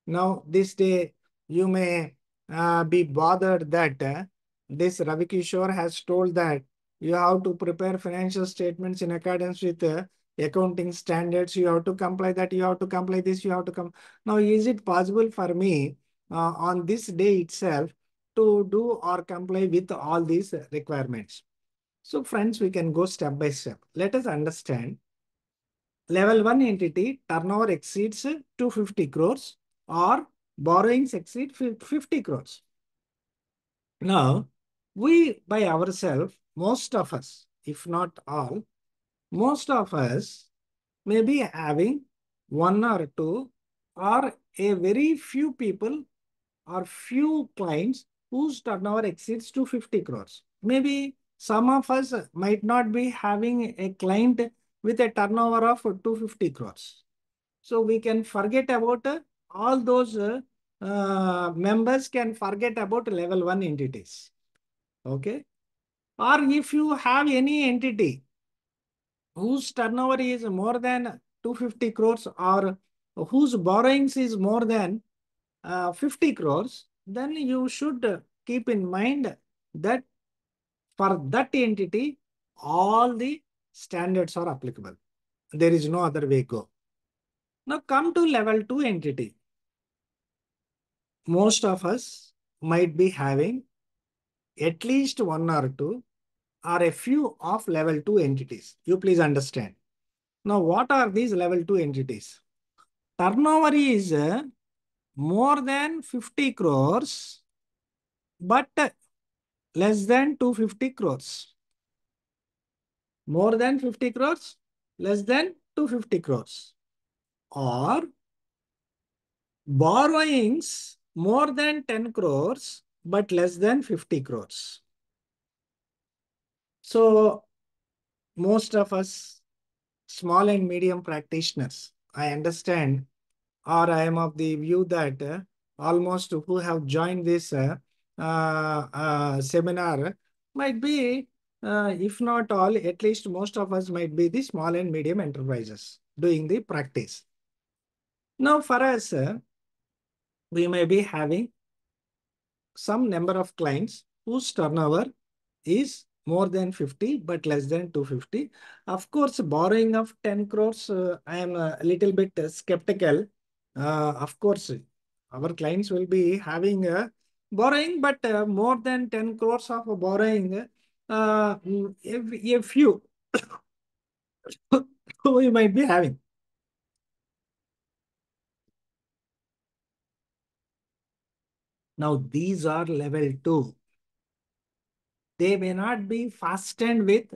Now, this day, you may uh, be bothered that uh, this Ravi Kishore has told that you have to prepare financial statements in accordance with uh, accounting standards. You have to comply that, you have to comply this, you have to come. Now, is it possible for me uh, on this day itself to do or comply with all these requirements? So friends, we can go step by step. Let us understand level one entity turnover exceeds 250 crores or borrowings exceed 50 crores. Now, we by ourselves, most of us, if not all, most of us may be having one or two or a very few people or few clients whose turnover exceeds 250 crores. Maybe some of us might not be having a client with a turnover of 250 crores. So we can forget about uh, all those uh, uh, members can forget about level one entities. Okay. Or if you have any entity whose turnover is more than 250 crores or whose borrowings is more than uh, 50 crores, then you should keep in mind that for that entity, all the standards are applicable. There is no other way go. Now come to level two entity. most of us might be having at least one or two or a few of level 2 entities. You please understand. Now, what are these level 2 entities? Turnover is uh, more than 50 crores, but less than 250 crores. More than 50 crores, less than 250 crores. Or borrowings more than 10 crores, but less than 50 crores. So most of us small and medium practitioners, I understand, or I am of the view that uh, almost who have joined this uh, seminar might be, if not all, at least most of us might be the small and medium enterprises doing the practice. Now for us, we may be having some number of clients whose turnover is more than 50 but less than 250 of course borrowing of 10 crores uh, i am a little bit skeptical uh, of course our clients will be having a borrowing but uh, more than 10 crores of borrowing uh, if, if few we might be having. Now these are level 2 they may not be fastened with.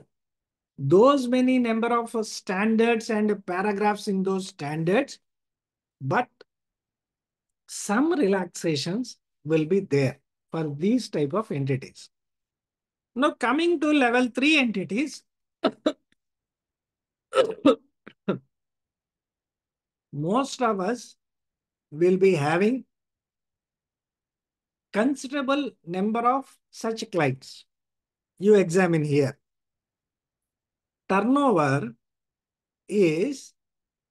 Those many number of standards and paragraphs in those standards, but some relaxations will be there for these type of entities. Now coming to level 3 entities, most of us will be having considerable number of such clients you examine here. Turnover is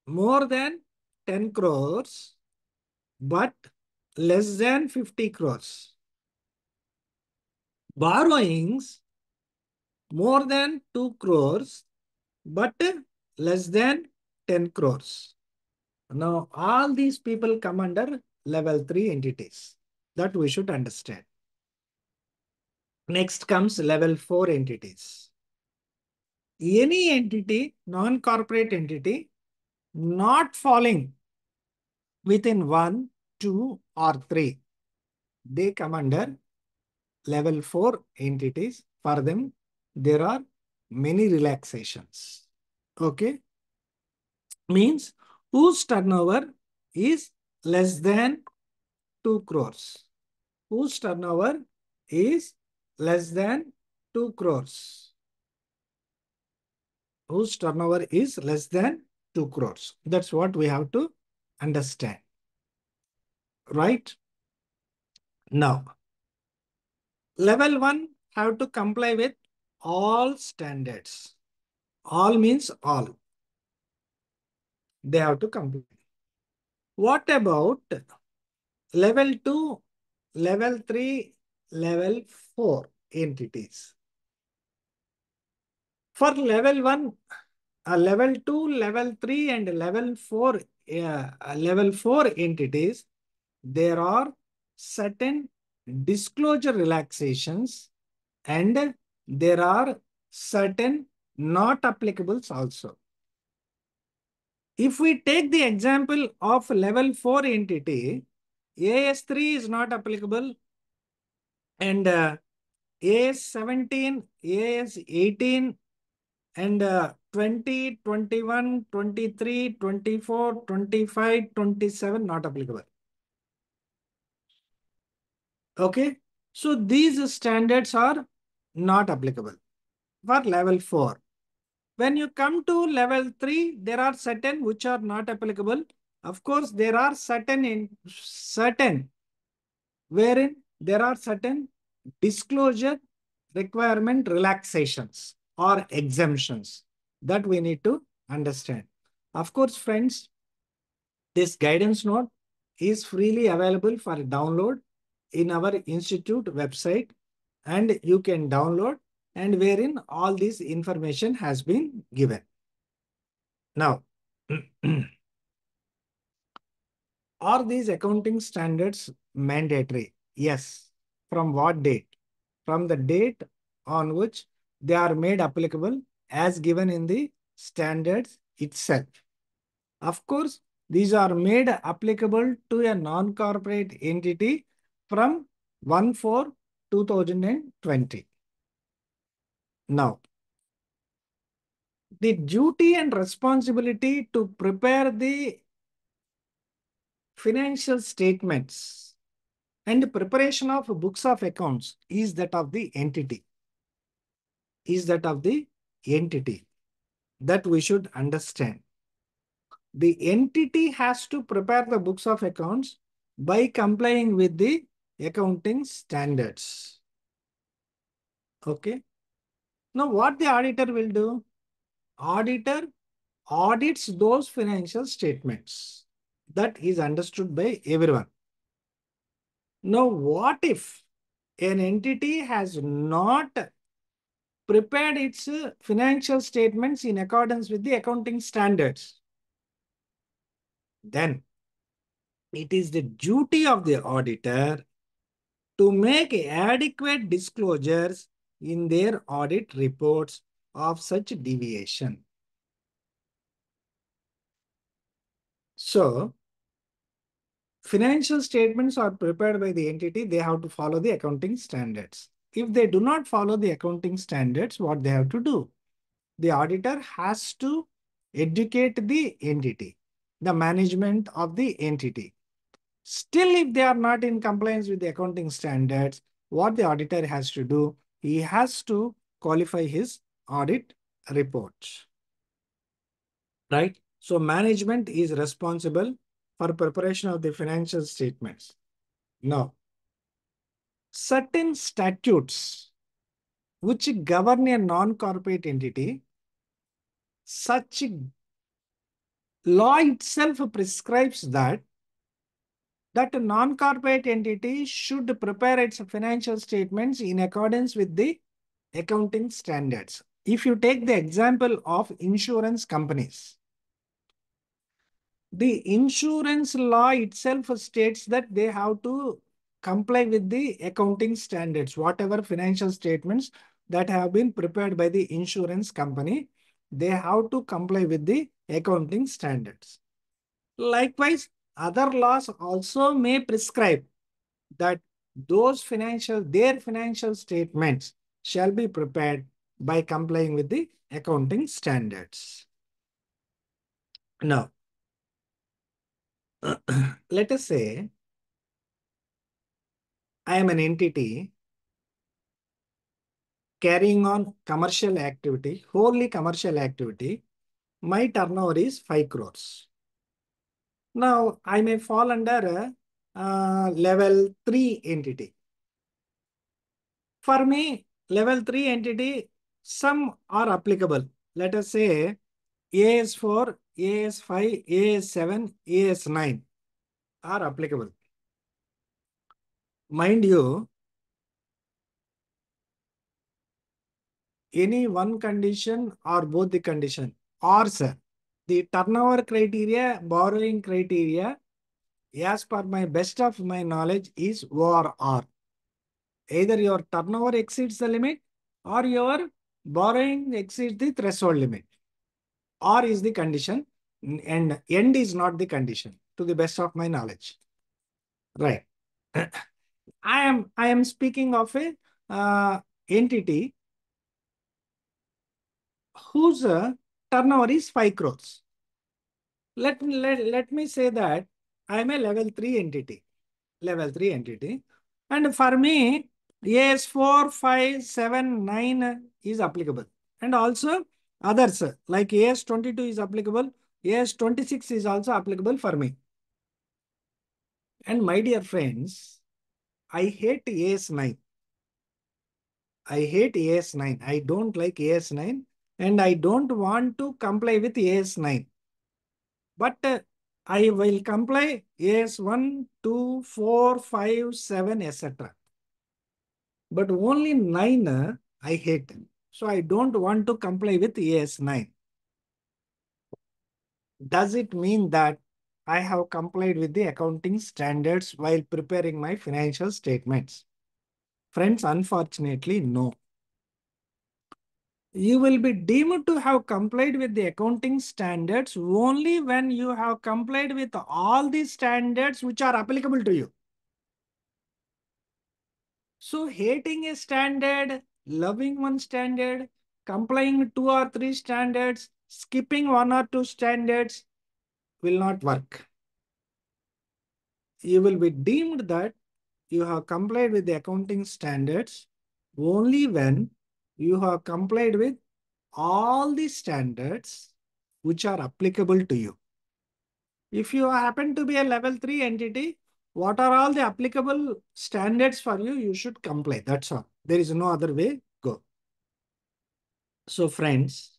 more than 10 crores, but less than 50 crores. Borrowings more than 2 crores, but less than 10 crores. Now, all these people come under level 3 entities that we should understand. Next comes level four entities. Any entity, non-corporate entity, not falling within one, two, or three, they come under level four entities. For them, there are many relaxations. Okay? Means whose turnover is less than 2 crores. Whose turnover is less than 2 crores. Whose turnover is less than 2 crores. That's what we have to understand. Right? Now, level 1 have to comply with all standards. All means all. They have to comply. What about level 2, level 3, level 4 entities. For level 1, uh, level 2, level 3 and level 4, uh, level 4 entities, there are certain disclosure relaxations and there are certain not applicables also. If we take the example of level 4 entity, AS3 is not applicable, and uh, AS 17, AS 18, and uh, 20, 21, 23, 24, 25, 27 not applicable. Okay. So these standards are not applicable for level 4. When you come to level 3, there are certain which are not applicable. Of course, there are certain in certain wherein there are certain disclosure requirement relaxations or exemptions that we need to understand. Of course, friends, this guidance note is freely available for download in our institute website and you can download and wherein all this information has been given. Now, are these accounting standards mandatory. Yes. From what date? From the date on which they are made applicable as given in the standards itself. Of course, these are made applicable to a non-corporate entity from 1-4-2020. Now, the duty and responsibility to prepare the financial statements and preparation of books of accounts is that of the entity. Is that of the entity that we should understand. The entity has to prepare the books of accounts by complying with the accounting standards. Okay. Now, what the auditor will do? Auditor audits those financial statements. That is understood by everyone. Now, what if an entity has not prepared its financial statements in accordance with the accounting standards? Then it is the duty of the auditor to make adequate disclosures in their audit reports of such deviation. So, financial statements are prepared by the entity, they have to follow the accounting standards. If they do not follow the accounting standards, what they have to do? The auditor has to educate the entity, the management of the entity. Still, if they are not in compliance with the accounting standards, what the auditor has to do? He has to qualify his audit report. Right? So management is responsible for preparation of the financial statements. Now, certain statutes which govern a non-corporate entity, such law itself prescribes that that non-corporate entity should prepare its financial statements in accordance with the accounting standards. If you take the example of insurance companies, the insurance law itself states that they have to comply with the accounting standards, whatever financial statements that have been prepared by the insurance company, they have to comply with the accounting standards. Likewise, other laws also may prescribe that those financial, their financial statements shall be prepared by complying with the accounting standards. Now, let us say I am an entity carrying on commercial activity, wholly commercial activity. My turnover is 5 crores. Now, I may fall under a uh, level 3 entity. For me, level 3 entity, some are applicable. Let us say AS4, AS5, AS7, AS9 are applicable. Mind you, any one condition or both the condition or sir, the turnover criteria, borrowing criteria, as per my best of my knowledge is O or R. Either your turnover exceeds the limit or your borrowing exceeds the threshold limit. R is the condition and end is not the condition to the best of my knowledge. Right. I am I am speaking of a uh, entity whose uh, turnover is 5 crores. Let, let, let me say that I am a level 3 entity. Level 3 entity. And for me, AS4, 5, 7, 9 is applicable. And also others like AS22 is applicable. AS26 is also applicable for me. And my dear friends, I hate AS9. I hate AS9. I don't like AS9 and I don't want to comply with AS9. But uh, I will comply AS1, 2, 4, 5, 7, etc. But only 9 uh, I hate. So I don't want to comply with AS9. Does it mean that I have complied with the accounting standards while preparing my financial statements? Friends, unfortunately, no. You will be deemed to have complied with the accounting standards only when you have complied with all the standards which are applicable to you. So hating a standard, loving one standard, complying two or three standards, skipping one or two standards will not work. You will be deemed that you have complied with the accounting standards only when you have complied with all the standards which are applicable to you. If you happen to be a level 3 entity, what are all the applicable standards for you? You should comply. That's all. There is no other way. Go. So friends,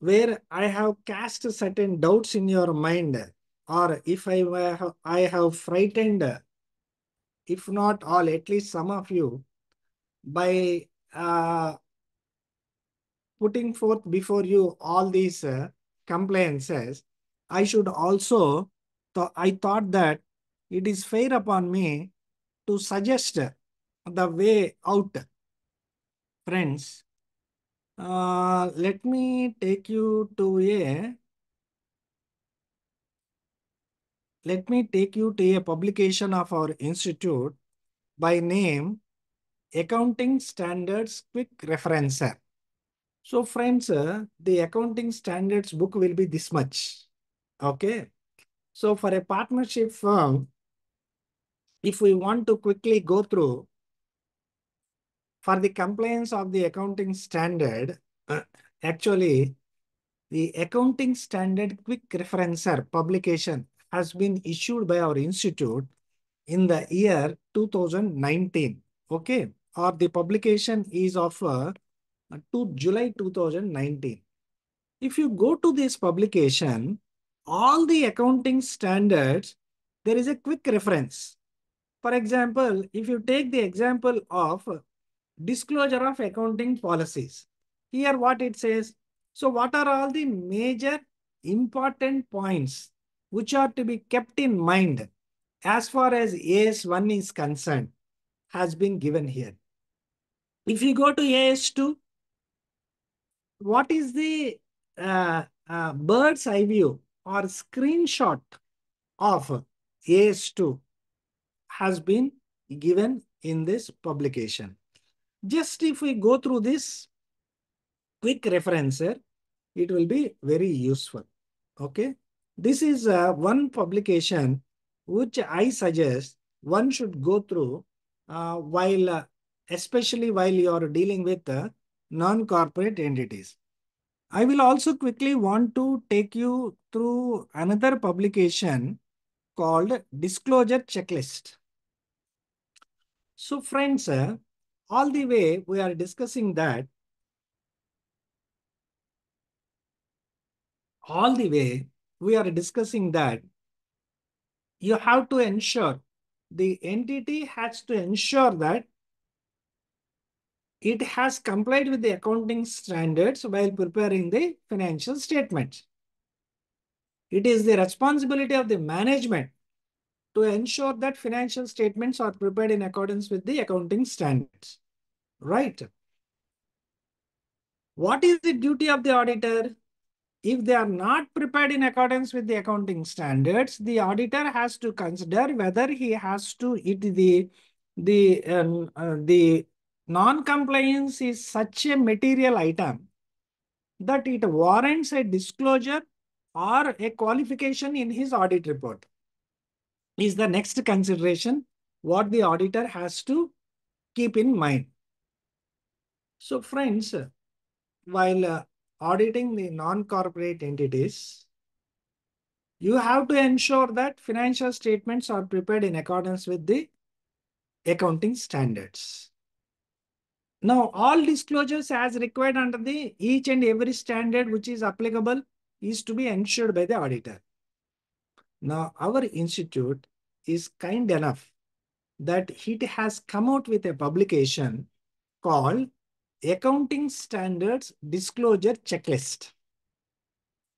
where I have cast certain doubts in your mind, or if I I have frightened, if not all, at least some of you, by uh, putting forth before you all these uh, compliances, I should also, th I thought that it is fair upon me to suggest the way out. Friends, uh, let me take you to a, let me take you to a publication of our institute by name Accounting Standards Quick Referencer. So friends, uh, the accounting standards book will be this much. Okay. So for a partnership firm, if we want to quickly go through for the compliance of the accounting standard, uh, actually the accounting standard quick referencer publication has been issued by our institute in the year 2019. Okay. Or the publication is of uh, to July 2019. If you go to this publication, all the accounting standards, there is a quick reference. For example, if you take the example of disclosure of accounting policies, here what it says, so what are all the major important points which are to be kept in mind as far as AS1 is concerned has been given here. If you go to AS2, what is the uh, uh, bird's eye view or screenshot of AS2 has been given in this publication. Just if we go through this quick reference referencer, it will be very useful. Okay. This is uh, one publication which I suggest one should go through while, uh, especially while you are dealing with uh, non-corporate entities. I will also quickly want to take you through another publication called Disclosure Checklist. So friends, uh, all the way we are discussing that, all the way we are discussing that you have to ensure, the entity has to ensure that it has complied with the accounting standards while preparing the financial statements. It is the responsibility of the management to ensure that financial statements are prepared in accordance with the accounting standards. Right? What is the duty of the auditor? If they are not prepared in accordance with the accounting standards, the auditor has to consider whether he has to, it the, the, um, uh, the non-compliance is such a material item that it warrants a disclosure or a qualification in his audit report. Is the next consideration what the auditor has to keep in mind. So friends, while uh, auditing the non-corporate entities, you have to ensure that financial statements are prepared in accordance with the accounting standards. Now, all disclosures as required under the each and every standard which is applicable is to be ensured by the auditor. Now, our institute is kind enough that it has come out with a publication called Accounting Standards Disclosure Checklist.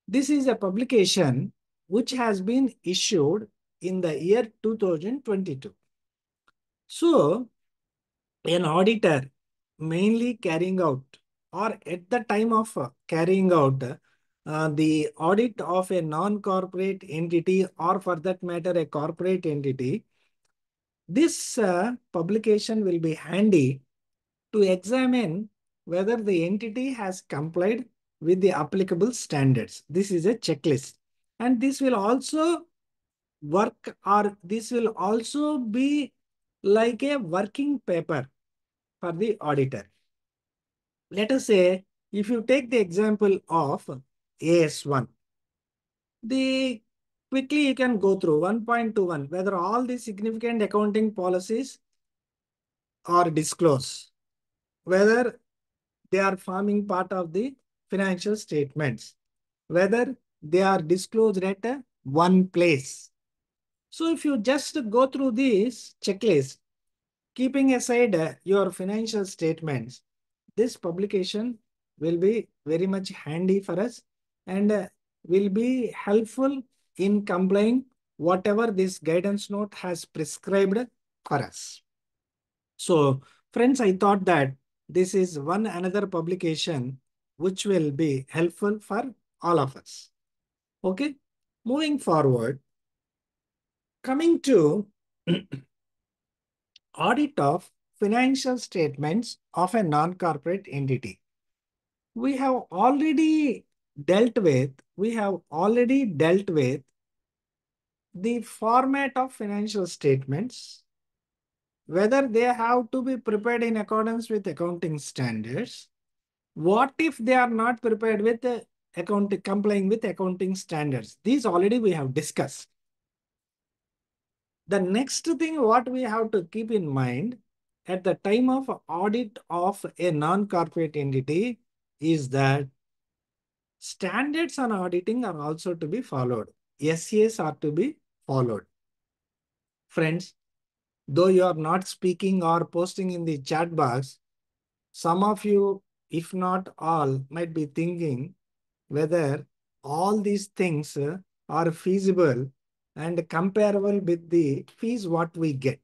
This is a publication which has been issued in the year 2022. So, an auditor mainly carrying out or at the time of uh, carrying out uh, the audit of a non-corporate entity or for that matter a corporate entity, this uh, publication will be handy to examine whether the entity has complied with the applicable standards. This is a checklist. And this will also work or this will also be like a working paper for the auditor. Let us say, if you take the example of AS1, the quickly you can go through 1.21, whether all the significant accounting policies are disclosed, whether they are forming part of the financial statements, whether they are disclosed at one place. So if you just go through this checklist, keeping aside uh, your financial statements, this publication will be very much handy for us and uh, will be helpful in complying whatever this guidance note has prescribed for us. So friends, I thought that this is one another publication which will be helpful for all of us. Okay, moving forward, coming to audit of financial statements of a non-corporate entity. We have already dealt with, we have already dealt with the format of financial statements, whether they have to be prepared in accordance with accounting standards. What if they are not prepared with the accounting, complying with accounting standards? These already we have discussed. The next thing what we have to keep in mind at the time of audit of a non-corporate entity is that standards on auditing are also to be followed. SAs are to be followed. Friends, though you are not speaking or posting in the chat box, some of you, if not all, might be thinking whether all these things are feasible and comparable with the fees what we get.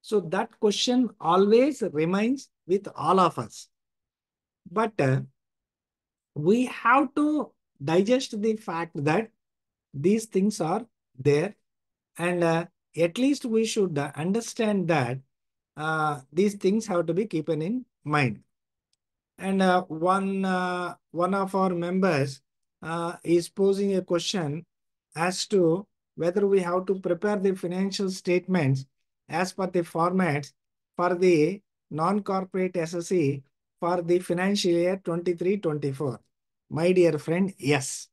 So that question always remains with all of us. But uh, we have to digest the fact that these things are there and uh, at least we should understand that uh, these things have to be kept in mind. And uh, one, uh, one of our members uh, is posing a question as to whether we have to prepare the financial statements as per the formats for the non-corporate SSE for the financial year 23-24. My dear friend, yes.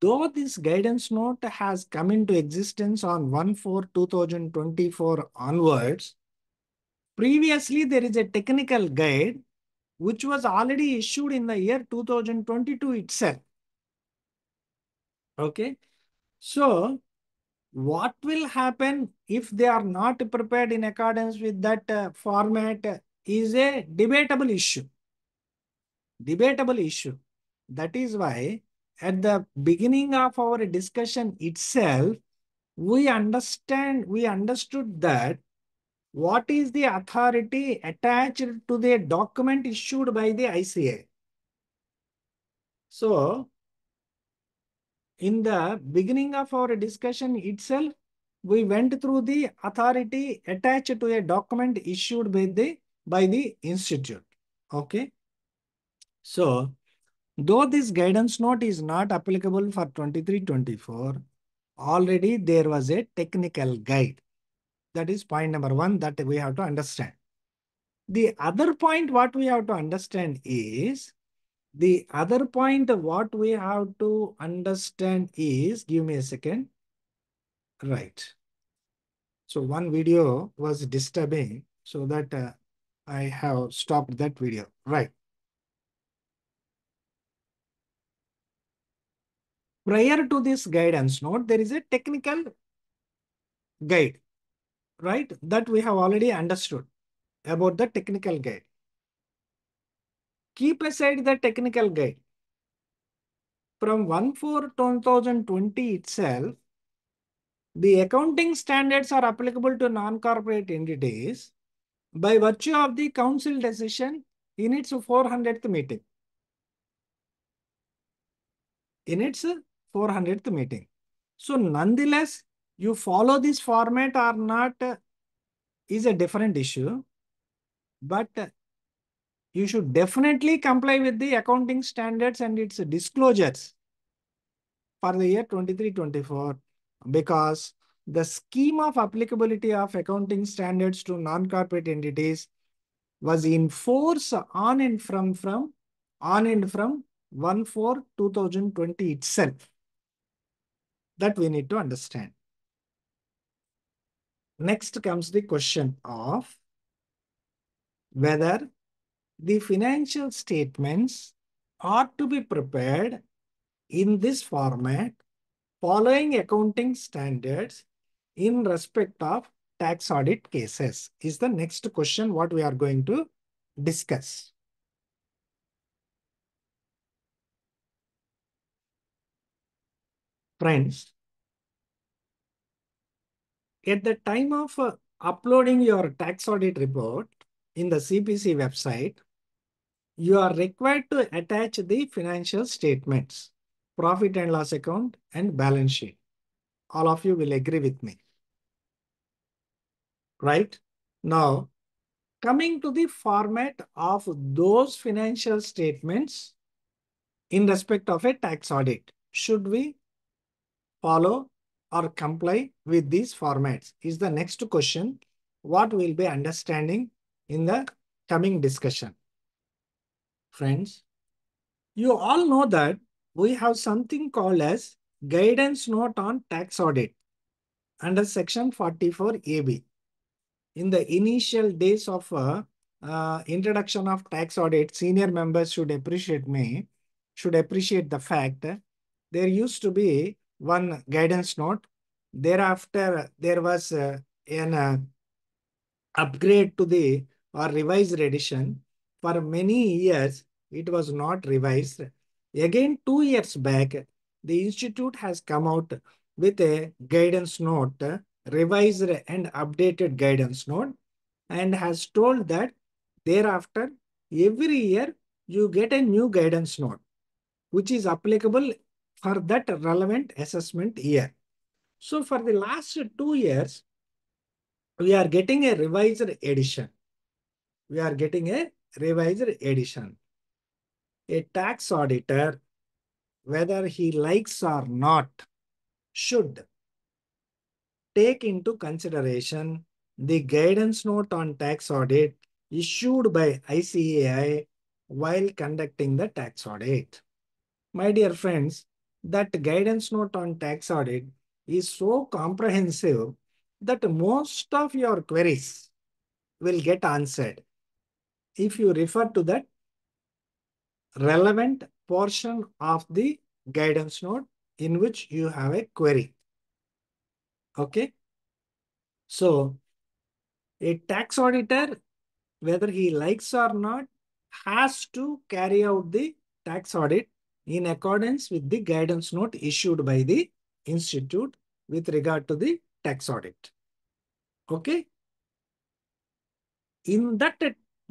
Though this guidance note has come into existence on 1-4-2024 onwards, previously there is a technical guide which was already issued in the year 2022 itself. Okay. So what will happen if they are not prepared in accordance with that uh, format is a debatable issue. Debatable issue. That is why at the beginning of our discussion itself, we understand, we understood that what is the authority attached to the document issued by the ICAI. So in the beginning of our discussion itself, we went through the authority attached to a document issued by the, by the institute. Okay. So, though this guidance note is not applicable for 23-24, already there was a technical guide. That is point number one that we have to understand. The other point what we have to understand is the other point what we have to understand is, give me a second. Right. So one video was disturbing so that uh, I have stopped that video. Right. Prior to this guidance note, there is a technical guide, right? That we have already understood about the technical guide. Keep aside the technical guide. from 1-4-2020 itself, the accounting standards are applicable to non-corporate entities by virtue of the council decision in its 400th meeting. In its 400th meeting. So nonetheless, you follow this format or not is a different issue. But you should definitely comply with the accounting standards and its disclosures for the year 23-24 because the scheme of applicability of accounting standards to non-corporate entities was in force on and from from on and from 1-4-2020 itself. That we need to understand. Next comes the question of whether the financial statements ought to be prepared in this format following accounting standards in respect of tax audit cases is the next question what we are going to discuss. Friends, at the time of uh, uploading your tax audit report in the CPC website, you are required to attach the financial statements, profit and loss account and balance sheet. All of you will agree with me. Right? Now, coming to the format of those financial statements in respect of a tax audit, should we follow or comply with these formats is the next question what we'll be understanding in the coming discussion. Friends, you all know that we have something called as guidance note on tax audit under section 44 AB. In the initial days of uh, uh, introduction of tax audit, senior members should appreciate me, should appreciate the fact there used to be one guidance note. Thereafter, there was uh, an uh, upgrade to the or revised edition. For many years, it was not revised. Again, two years back, the institute has come out with a guidance note, revised and updated guidance note, and has told that thereafter, every year, you get a new guidance note, which is applicable for that relevant assessment year. So for the last two years, we are getting a revised edition. We are getting a revised edition. A tax auditor, whether he likes or not, should take into consideration the guidance note on tax audit issued by ICAI while conducting the tax audit. My dear friends, that guidance note on tax audit is so comprehensive that most of your queries will get answered if you refer to that relevant portion of the guidance note in which you have a query. Okay. So a tax auditor, whether he likes or not, has to carry out the tax audit in accordance with the guidance note issued by the institute with regard to the tax audit. Okay. In that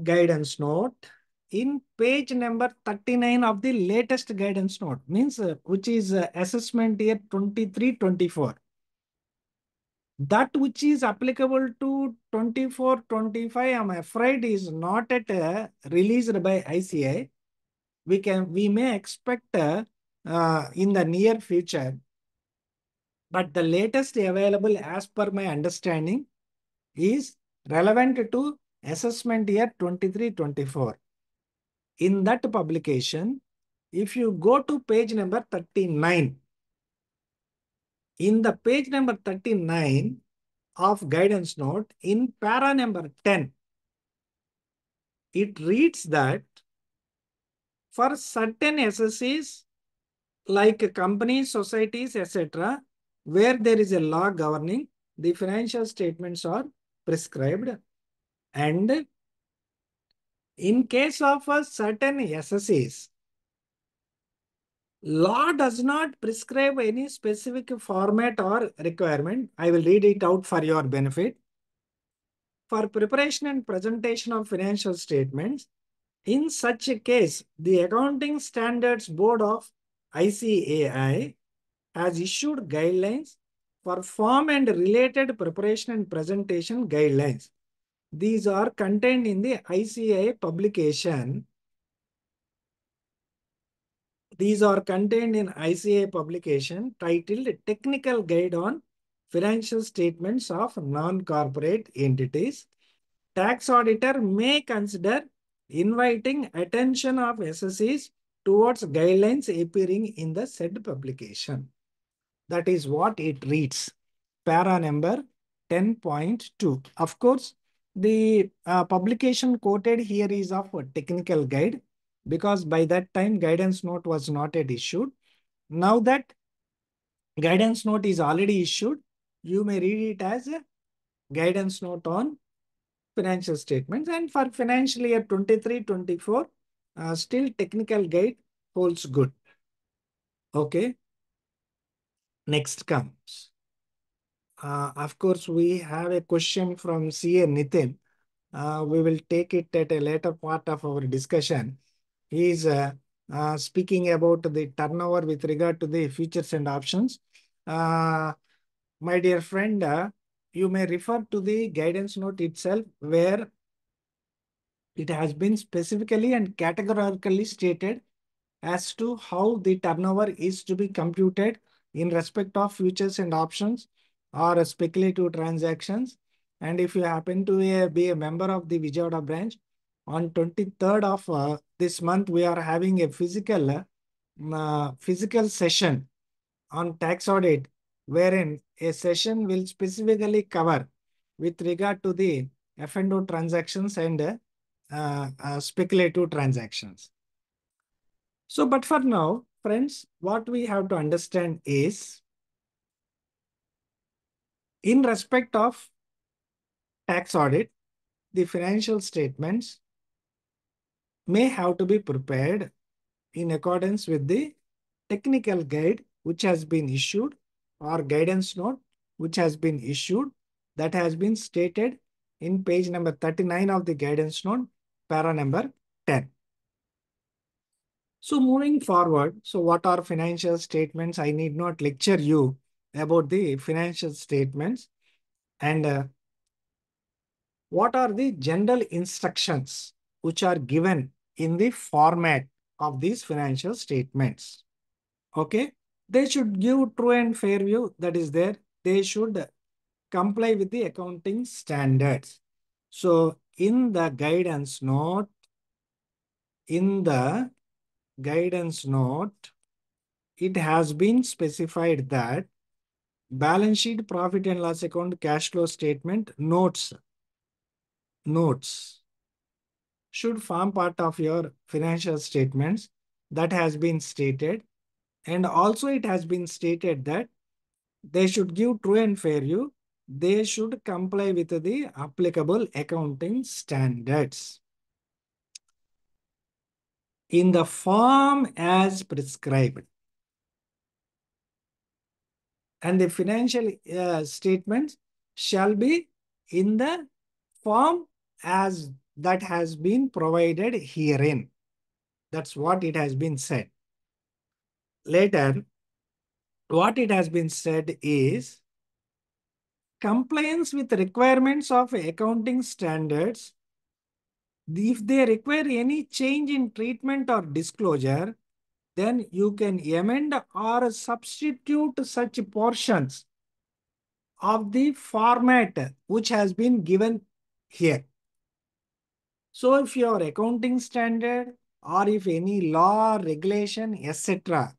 guidance note, in page number 39 of the latest guidance note, means uh, which is uh, assessment year 23-24, that which is applicable to 24-25, I'm afraid is not at uh, released by ICAI. We can we may expect uh, uh, in the near future, but the latest available as per my understanding is relevant to assessment year 23-24. In that publication, if you go to page number 39, in the page number 39 of guidance note, in para number 10, it reads that for certain assessees like companies, societies, etc., where there is a law governing, the financial statements are prescribed. And in case of a certain assessees, Law does not prescribe any specific format or requirement. I will read it out for your benefit. For preparation and presentation of financial statements, in such a case, the Accounting Standards Board of ICAI has issued guidelines for form and related preparation and presentation guidelines. These are contained in the ICAI publication. These are contained in ICAI publication titled Technical Guide on Financial Statements of Non-Corporate Entities. Tax auditor may consider inviting attention of assessees towards guidelines appearing in the said publication. That is what it reads. Para number 10.2. Of course, the uh, publication quoted here is of a technical guide because by that time guidance note was not yet issued. Now that guidance note is already issued, you may read it as a guidance note on financial statements and for financial year 23-24, uh, still technical guide holds good. Okay. Next comes. Uh, of course, we have a question from CA Nitin. Uh, we will take it at a later part of our discussion. He is uh, uh, speaking about the turnover with regard to the futures and options. Uh, my dear friend, you may refer to the guidance note itself where it has been specifically and categorically stated as to how the turnover is to be computed in respect of futures and options or speculative transactions. And if you happen to be a member of the Vijayawada branch, on 23rd of uh, this month, we are having a physical, uh, physical session on tax audit, wherein a session will specifically cover with regard to the F&O transactions and uh, uh, speculative transactions. So, but for now, friends, what we have to understand is in respect of tax audit, the financial statements may have to be prepared in accordance with the technical guide which has been issued or guidance note which has been issued that has been stated in page number 39 of the guidance note, para number 10. So moving forward, so what are financial statements? I need not lecture you about the financial statements and uh, what are the general instructions which are given in the format of these financial statements. Okay, they should give true and fair view that is there. They should comply with the accounting standards. So in the guidance note, in the guidance note, it has been specified that balance sheet, profit and loss account, cash flow statement, notes, notes should form part of your financial statements. That has been stated. And also it has been stated that they should give true and fair view. They should comply with the applicable accounting standards in the form as prescribed. And the financial uh, statements shall be in the form as that has been provided herein. That's what it has been said. Later, what it has been said is compliance with requirements of accounting standards. If they require any change in treatment or disclosure, then you can amend or substitute such portions of the format which has been given here. So if your accounting standard or if any law, regulation, etc.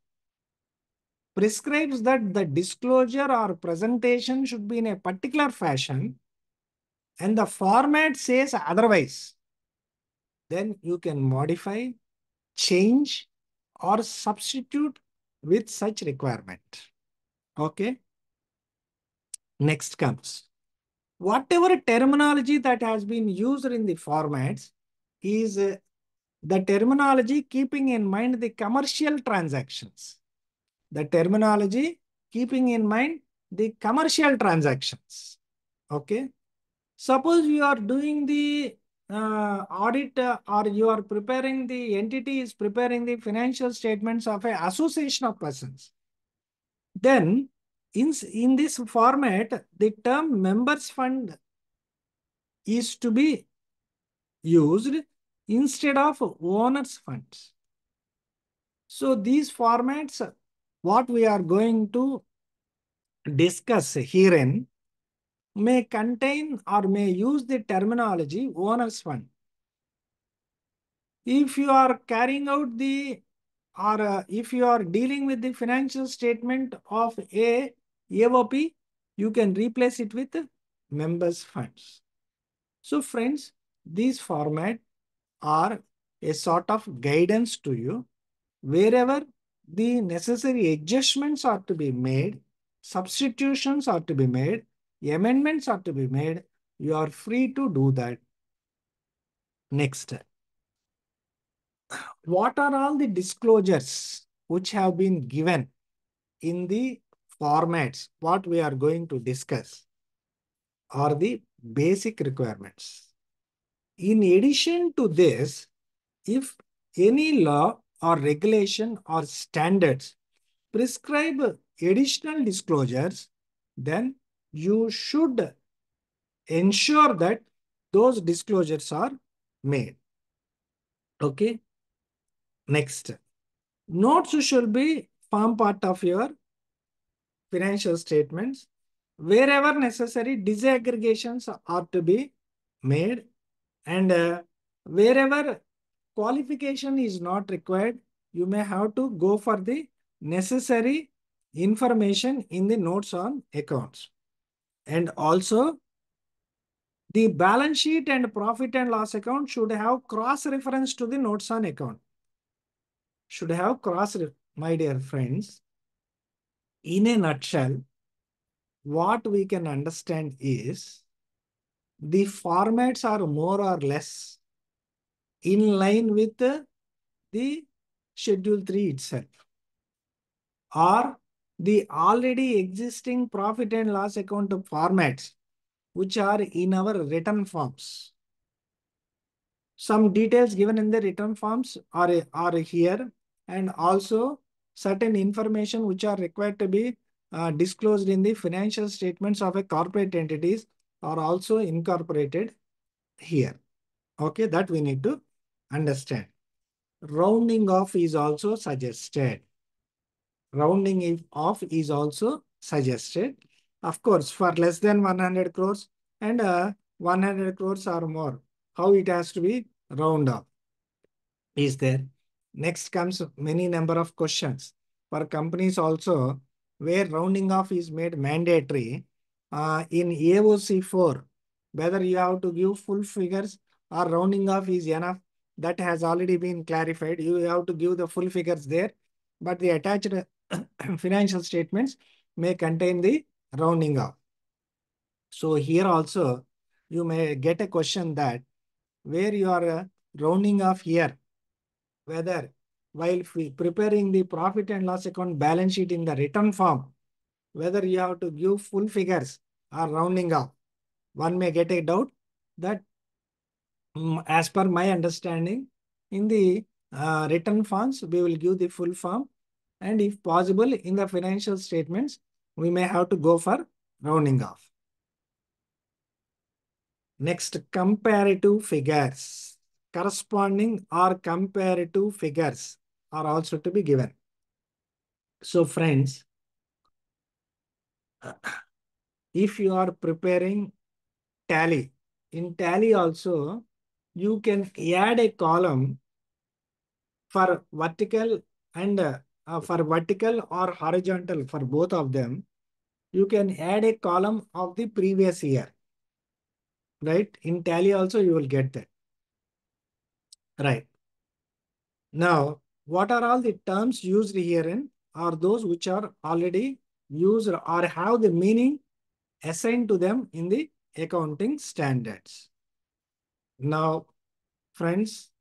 prescribes that the disclosure or presentation should be in a particular fashion and the format says otherwise, then you can modify, change or substitute with such requirement. Okay. Next comes whatever terminology that has been used in the formats is uh, the terminology keeping in mind the commercial transactions. The terminology keeping in mind the commercial transactions. Okay. Suppose you are doing the uh, audit uh, or you are preparing the entity is preparing the financial statements of a association of persons. Then in, in this format, the term members fund is to be used instead of owners funds. So these formats, what we are going to discuss herein may contain or may use the terminology owner's fund. If you are carrying out the or uh, if you are dealing with the financial statement of a AOP, you can replace it with members funds. So friends, these format are a sort of guidance to you wherever the necessary adjustments are to be made, substitutions are to be made, amendments are to be made, you are free to do that. Next. What are all the disclosures which have been given in the formats? What we are going to discuss are the basic requirements. In addition to this, if any law or regulation or standards prescribe additional disclosures, then you should ensure that those disclosures are made. Okay. Next. Notes should be form part of your financial statements. Wherever necessary, disaggregations are to be made and uh, wherever qualification is not required, you may have to go for the necessary information in the notes on accounts. And also, the balance sheet and profit and loss account should have cross reference to the notes on account. Should have cross, my dear friends. In a nutshell, what we can understand is the formats are more or less in line with the, the Schedule 3 itself or the already existing profit and loss account formats which are in our written forms. Some details given in the written forms are, are here and also certain information which are required to be uh, disclosed in the financial statements of a corporate entities are also incorporated here. Okay, that we need to understand. Rounding off is also suggested. Rounding off is also suggested. Of course, for less than 100 crores and uh, 100 crores or more, how it has to be round off is there. Next comes many number of questions. For companies also, where rounding off is made mandatory, uh, in AOC 4, whether you have to give full figures or rounding off is enough, that has already been clarified. You have to give the full figures there, but the attached financial statements may contain the rounding off. So here also, you may get a question that where you are uh, rounding off here, whether while preparing the profit and loss account balance sheet in the written form, whether you have to give full figures or rounding off. One may get a doubt that as per my understanding, in the uh, written forms, we will give the full form. And if possible, in the financial statements, we may have to go for rounding off. Next, comparative figures. Corresponding or comparative figures are also to be given. So friends, if you are preparing tally, in tally also, you can add a column for vertical and uh, for vertical or horizontal for both of them. You can add a column of the previous year. Right? In tally also you will get that. Right. Now, what are all the terms used herein are those which are already used or have the meaning assigned to them in the accounting standards. Now, friends,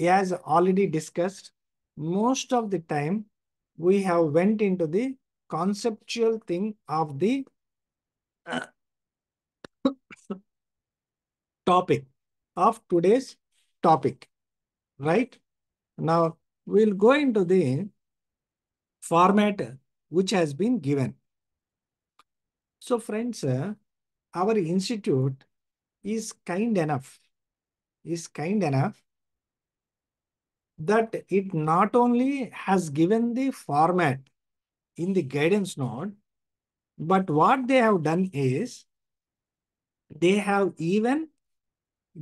as already discussed, most of the time we have went into the conceptual thing of the topic of today's topic, right? Now we'll go into the format which has been given. So friends, uh, our institute is kind enough, is kind enough that it not only has given the format in the guidance note, but what they have done is they have even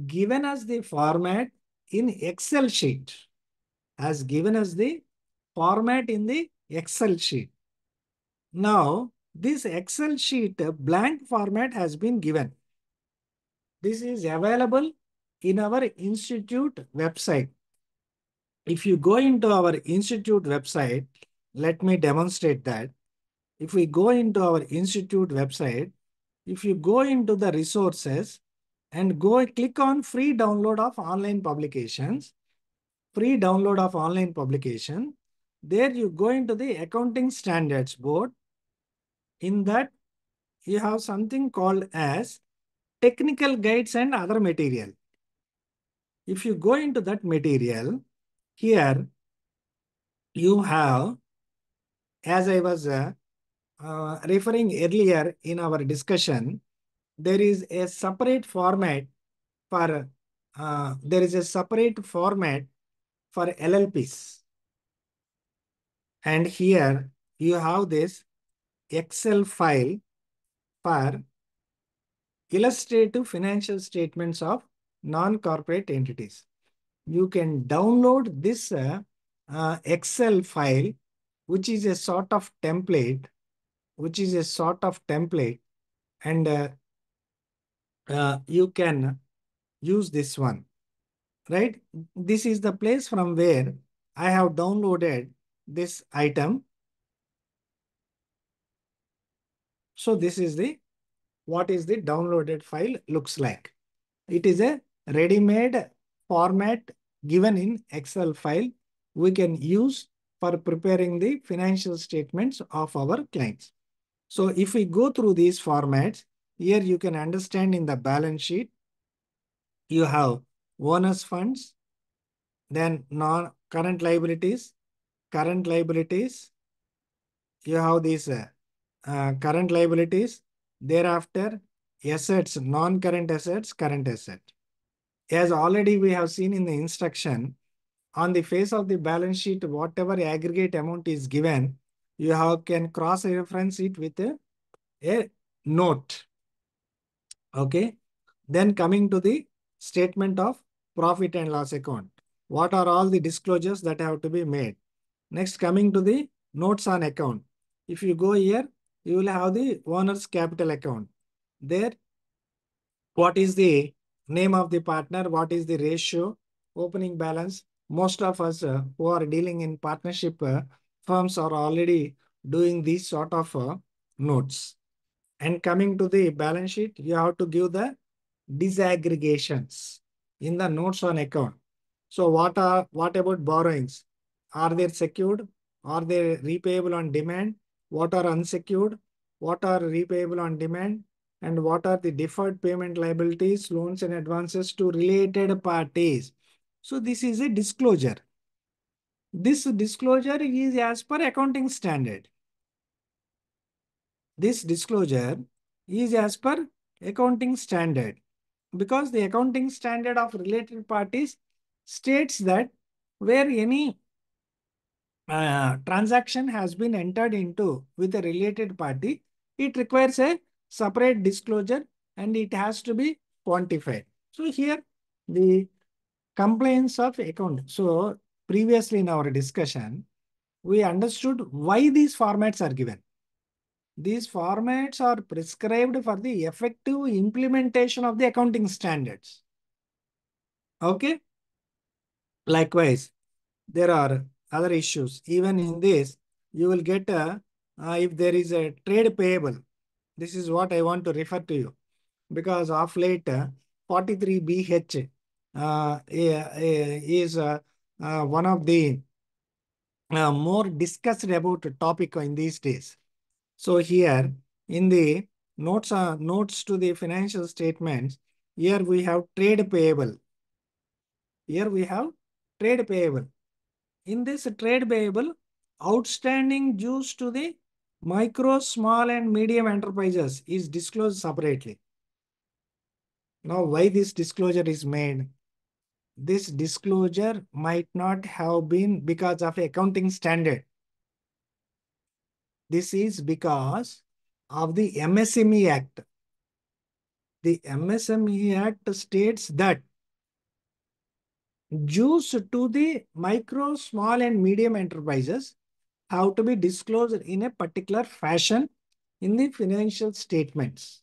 given us the format in Excel sheet, has given us the format in the Excel sheet. Now, this Excel sheet blank format has been given. This is available in our institute website. If you go into our institute website, let me demonstrate that. If we go into our institute website, if you go into the resources and go click on free download of online publications, free download of online publication, there you go into the accounting standards board. In that, you have something called as technical guides and other material. If you go into that material, here you have, as I was uh, uh, referring earlier in our discussion, there is a separate format for, uh, there is a separate format for LLPs. And here you have this Excel file for illustrative financial statements of non-corporate entities. You can download this uh, uh, Excel file, which is a sort of template, which is a sort of template, and uh, uh, you can use this one, right? This is the place from where I have downloaded this item. So this is the, what is the downloaded file looks like. It is a ready-made format given in Excel file we can use for preparing the financial statements of our clients. So if we go through these formats, here you can understand in the balance sheet, you have owners funds, then non-current liabilities, current liabilities, you have these uh, uh, current liabilities, thereafter assets, non-current assets, current asset. As already we have seen in the instruction, on the face of the balance sheet, whatever aggregate amount is given, you have can cross-reference it with a, a note. Okay. Then coming to the statement of profit and loss account. What are all the disclosures that have to be made? Next, coming to the notes on account. If you go here, you will have the owner's capital account. There, what is the name of the partner? What is the ratio? Opening balance. Most of us uh, who are dealing in partnership uh, firms are already doing these sort of uh, notes. And coming to the balance sheet, you have to give the disaggregations in the notes on account. So what are what about borrowings? Are they secured? Are they repayable on demand? What are unsecured? What are repayable on demand? And what are the deferred payment liabilities, loans and advances to related parties? So this is a disclosure. This disclosure is as per accounting standard. This disclosure is as per accounting standard because the accounting standard of related parties states that where any uh, transaction has been entered into with a related party, it requires a separate disclosure and it has to be quantified. So here the compliance of account. So previously in our discussion, we understood why these formats are given. These formats are prescribed for the effective implementation of the accounting standards. Okay. Likewise, there are other issues. Even in this, you will get a, uh, if there is a trade payable. This is what I want to refer to you. Because of late, uh, 43BH uh, is uh, uh, one of the uh, more discussed about topic in these days. So here in the notes notes to the financial statements, here we have trade payable. Here we have trade payable. In this trade payable, outstanding dues to the micro, small and medium enterprises is disclosed separately. Now, why this disclosure is made? This disclosure might not have been because of accounting standard. This is because of the MSME Act. The MSME Act states that dues to the micro, small and medium enterprises have to be disclosed in a particular fashion in the financial statements.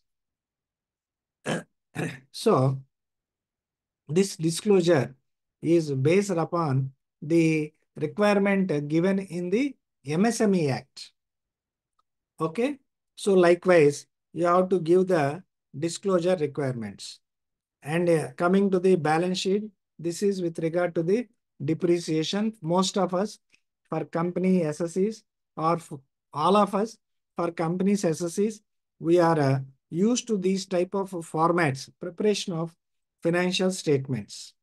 so, this disclosure is based upon the requirement given in the MSME Act. Okay. So likewise, you have to give the disclosure requirements. And uh, coming to the balance sheet, this is with regard to the depreciation. Most of us for company assessees or all of us for companies assessees, we are uh, used to these type of formats, preparation of financial statements.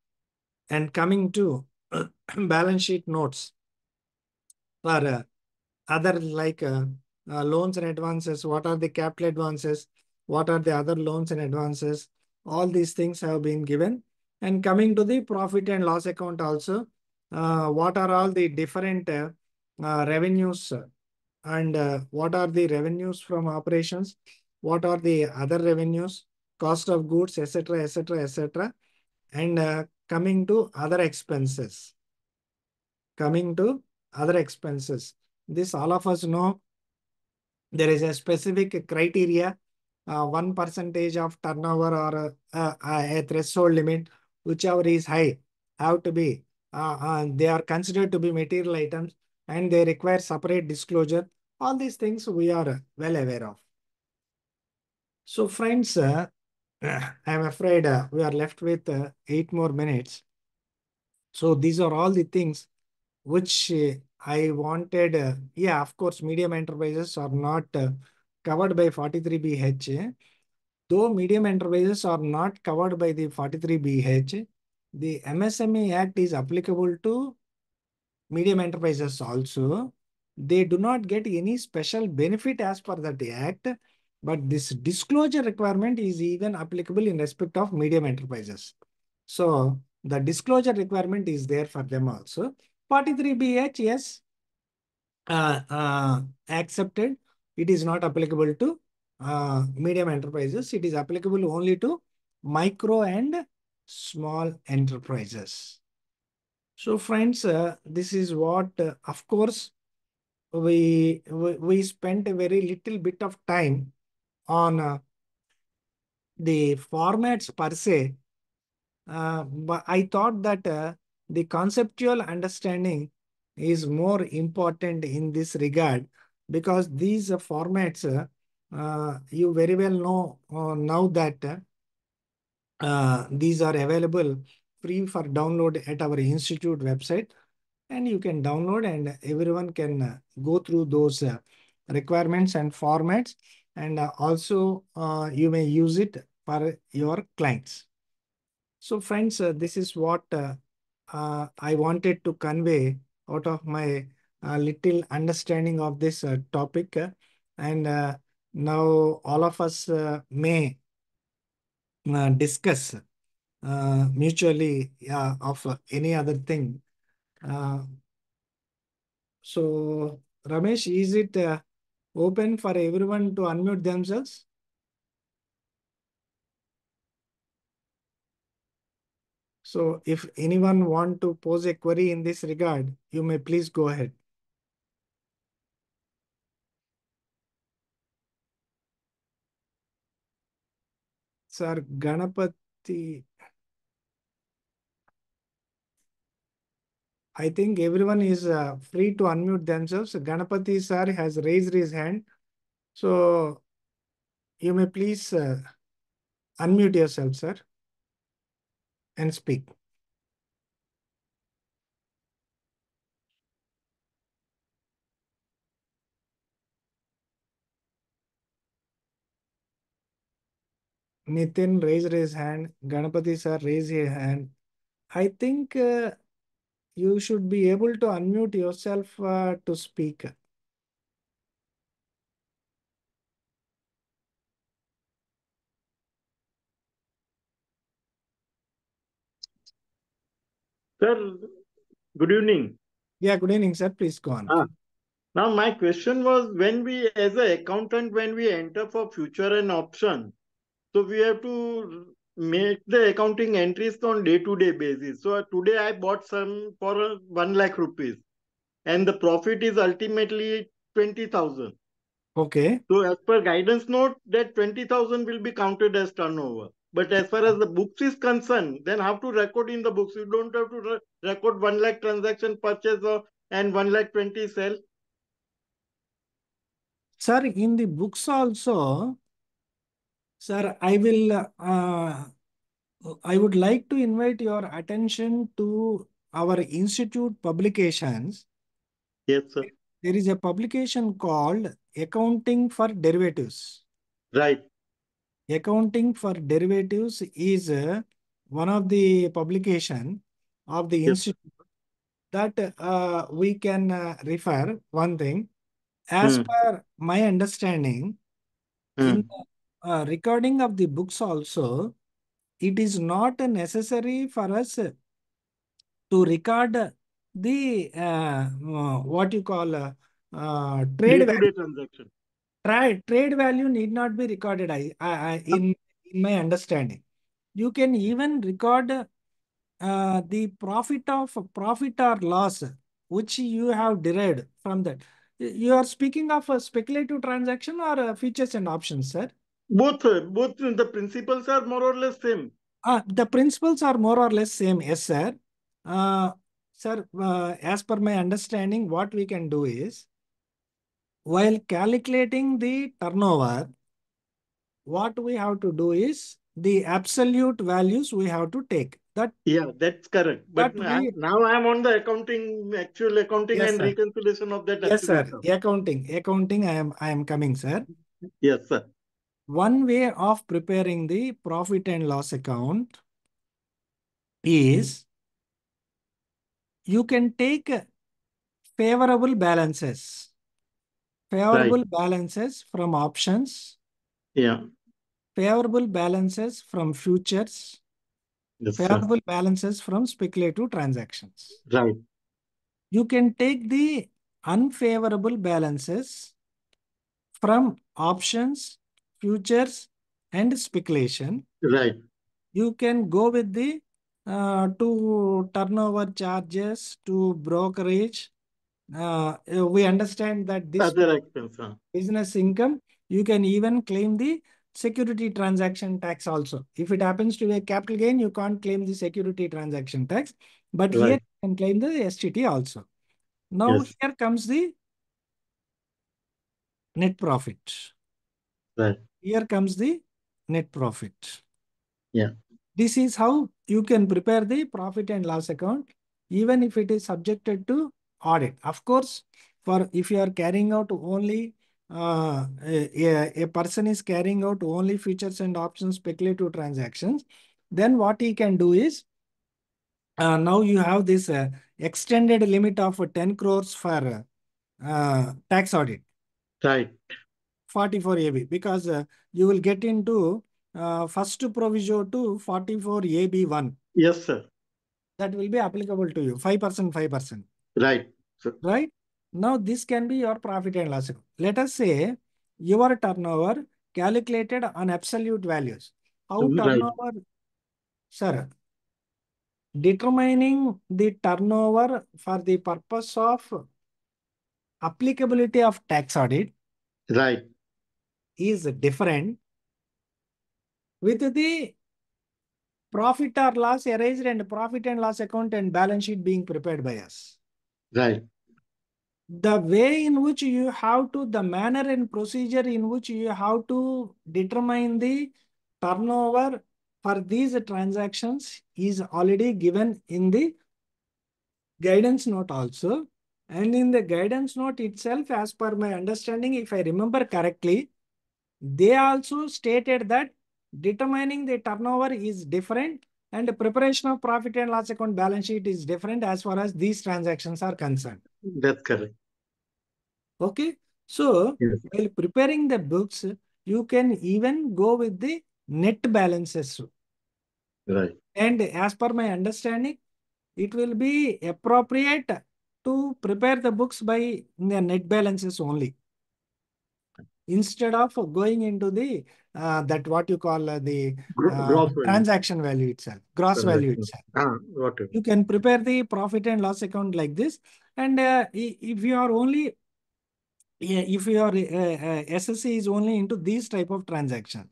And coming to balance sheet notes for uh, other like uh, uh, loans and advances, what are the capital advances, what are the other loans and advances, all these things have been given. And coming to the profit and loss account also, uh, what are all the different uh, uh, revenues and what are the revenues from operations, what are the other revenues, cost of goods, etc., etc., etc. And coming to other expenses. Coming to other expenses. This all of us know there is a specific criteria, uh, one percentage of turnover or a threshold limit, whichever is high, have to be, uh, uh, they are considered to be material items and they require separate disclosure. All these things we are well aware of. So friends, uh, I'm afraid uh, we are left with uh, eight more minutes. So these are all the things which uh, I wanted. Uh, yeah, of course, medium enterprises are not uh, covered by 43BH. Though medium enterprises are not covered by the 43BH, the MSME Act is applicable to medium enterprises also. They do not get any special benefit as per that act, but this disclosure requirement is even applicable in respect of medium enterprises. So the disclosure requirement is there for them also. 43BH, yes, uh, uh, accepted. It is not applicable to uh, medium enterprises. It is applicable only to micro and small enterprises. So friends, uh, this is what, uh, of course, we, we, we spent a very little bit of time on uh, the formats per se. Uh, but I thought that uh, the conceptual understanding is more important in this regard because these formats, uh, you very well know uh, now that uh, these are available free for download at our institute website. And you can download and everyone can uh, go through those uh, requirements and formats. And uh, also you may use it for your clients. So friends, this is what I wanted to convey out of my little understanding of this topic. And now all of us may uh, discuss uh, mutually uh, of any other thing. so, Ramesh, is it open for everyone to unmute themselves? So if anyone want to pose a query in this regard, you may please go ahead. Sir Ganapati. I think everyone is uh, free to unmute themselves. Ganapati sir has raised his hand. So you may please uh, unmute yourself, sir, and speak. Nitin raised his hand. Ganapati sir raised his hand. I think uh, you should be able to unmute yourself uh, to speak. Sir, good evening. Yeah, good evening, sir. Please go on. Ah. Now, my question was when we, as an accountant, when we enter for future and option, so we have to make the accounting entries on day-to-day basis. So today I bought some for uh, 1 lakh rupees and the profit is ultimately 20,000. Okay. So as per guidance note, that 20,000 will be counted as turnover. But as far as the books is concerned, then how to record in the books? You don't have to re record 1 lakh transaction purchase or, and 1 lakh 20 sell. Sir, in the books also, sir, I will, uh, I would like to invite your attention to our institute publications. Yes, sir. There is a publication called Accounting for Derivatives. Right. Accounting for Derivatives is uh, one of the publication of the Yes. institute that uh, we can uh, refer one thing. As Hmm. per my understanding, Hmm. in the uh, recording of the books also, it is not necessary for us to record the uh, uh, what you call uh, uh, trade value. Transaction. Trade, trade value need not be recorded. I, I, I in in my understanding, you can even record uh, the profit of profit or loss which you have derived from that. You are speaking of a speculative transaction or uh, futures and options, sir. Both, both the principles are more or less same. Uh, the principles are more or less same, yes, sir. Uh, sir, uh, as per my understanding, what we can do is, while calculating the turnover, what we have to do is the absolute values we have to take. That Yeah, that's correct. But But I- we- now I am on the accounting, actual accounting Yes, and sir. reconciliation of that. yes, sir. sum. Accounting, accounting. I am I am coming, sir. Yes, sir. One way of preparing the profit and loss account is you can take favorable balances. Favorable balances from options, Yeah. favorable balances from futures, Yes, sir. favorable balances from speculative transactions. Right. You can take the unfavorable balances from options, futures, and speculation. Right. You can go with the uh, to turnover charges, to brokerage. Uh, we understand that this Other expense. business income, you can even claim the security transaction tax also. If it happens to be a capital gain, you can't claim the security transaction tax. But here you can claim the STT also. Now Yes. here comes the net profit. Right. Here comes the net profit. Yeah. This is how you can prepare the profit and loss account, even if it is subjected to audit. Of course, for if you are carrying out only uh, a, a, person is carrying out only futures and options speculative transactions, then what he can do is uh, now you have this uh, extended limit of 10 crores for uh, tax audit. Right. 44 AB because uh, you will get into uh, first proviso to 44 AB1 Yes, sir. that will be applicable to you 5% 5% Right. Sir. right now this can be your profit and loss let us say your turnover calculated on absolute values how Right. turnover sir determining the turnover for the purpose of applicability of tax audit Right. Is different with the profit or loss erased and profit and loss account and balance sheet being prepared by us. Right. The way in which you have to, the manner and procedure in which you have to determine the turnover for these transactions is already given in the guidance note also. And in the guidance note itself, as per my understanding, if I remember correctly, they also stated that determining the turnover is different and the preparation of profit and loss account balance sheet is different as far as these transactions are concerned. That's correct. Okay. So Yes. while preparing the books, you can even go with the net balances. Right. And as per my understanding, it will be appropriate to prepare the books by the net balances only. Instead of going into the uh, that what you call uh, the uh, transaction value itself, gross value itself. Ah, it. You can prepare the profit and loss account like this. And uh, if you are only, yeah, if your uh, uh, assessee is only into these type of transaction.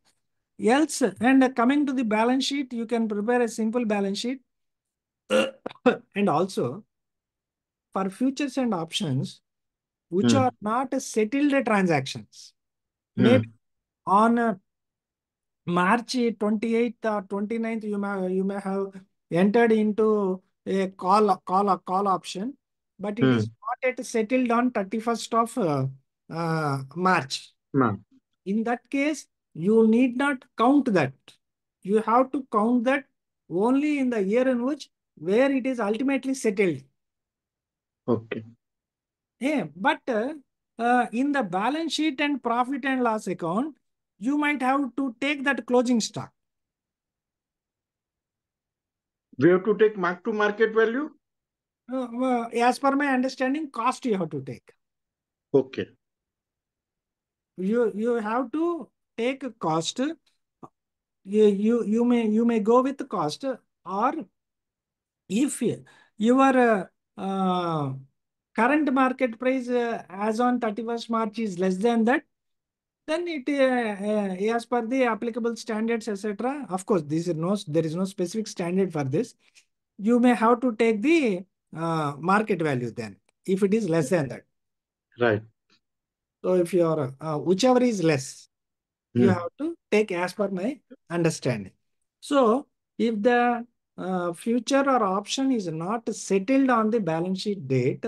Else, and coming to the balance sheet, you can prepare a simple balance sheet. and also, for futures and options, which Hmm. are not settled transactions, Hmm. maybe on uh, March 28th or 29th, you may you may have entered into a call call call option, but it Hmm. is not yet settled on 31st of uh, uh, March. Ma'am. In that case, you need not count that. You have to count that only in the year in which where it is ultimately settled. Okay. Yeah, but uh, uh, in the balance sheet and profit and loss account, you might have to take that closing stock. We have to take mark to market value? Uh, uh, as per my understanding, cost you have to take. Okay. You you have to take a cost. You you you may you may go with the cost, or if your uh, uh, current market price uh, as on 31st March is less than that, then it uh, uh, as per the applicable standards, etc. Of course, this is no there is no specific standard for this. You may have to take the uh, market value then if it is less than that. Right. So if your uh, whichever is less, you Hmm. have to take as per my understanding. So if the uh, future or option is not settled on the balance sheet date,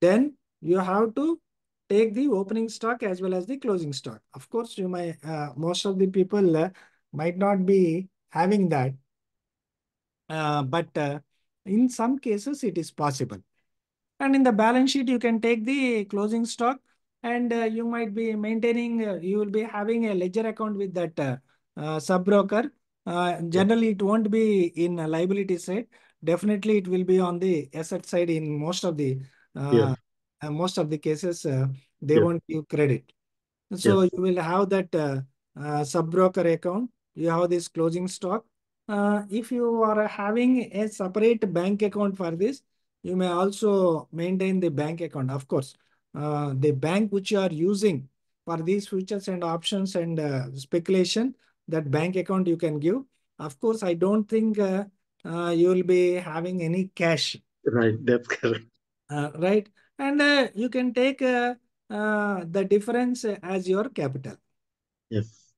then you have to take the opening stock as well as the closing stock. Of course, you may uh, most of the people uh, might not be having that, uh, but uh, in some cases it is possible. And in the balance sheet, you can take the closing stock and uh, you might be maintaining, uh, you will be having a ledger account with that sub-broker. Uh, generally, it won't be in a liability side. Definitely, it will be on the asset side in most of the Yes. uh, most of the cases. Uh, they Yes. won't give credit. So Yes. you will have that uh, uh, sub-broker account. You have this closing stock. Uh, if you are having a separate bank account for this, you may also maintain the bank account. Of course, uh, the bank which you are using for these futures and options and uh, speculation, that bank account you can give. Of course, I don't think uh, uh, you will be having any cash, Right. That's correct. Uh, right? And uh, you can take uh, the difference as your capital. Yes.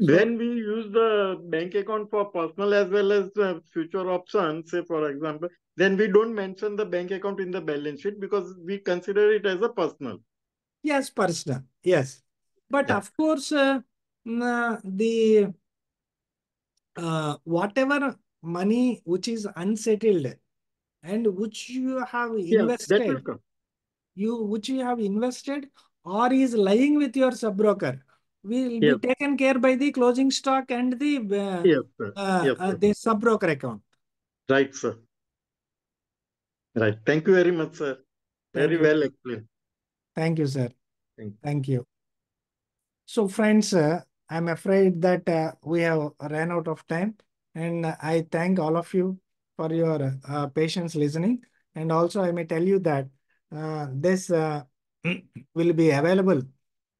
When we use the bank account for personal as well as uh, future options, say for example, then we don't mention the bank account in the balance sheet because we consider it as a personal. Yes, personal. Yes. But Yeah. of course, uh, mm, uh, the uh, whatever money which is unsettled and which you have Yeah, that will invested, come. you which you have invested or is lying with your sub-broker will Yes. be taken care by the closing stock and the uh, sir. uh, uh, the sub-broker account. Right, sir. Right. Thank you very much, sir. Thank Very you. well explained. Thank you, sir. Thank you. Thank you. So friends, uh, I'm afraid that uh, we have ran out of time and I thank all of you for your uh, patience listening. And also I may tell you that uh, this uh, will be available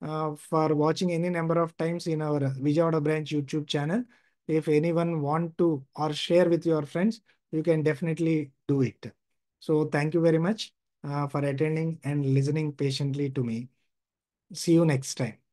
uh, for watching any number of times in our Vijayawada branch YouTube channel. If anyone want to or share with your friends, you can definitely do it. So thank you very much uh, for attending and listening patiently to me. See you next time.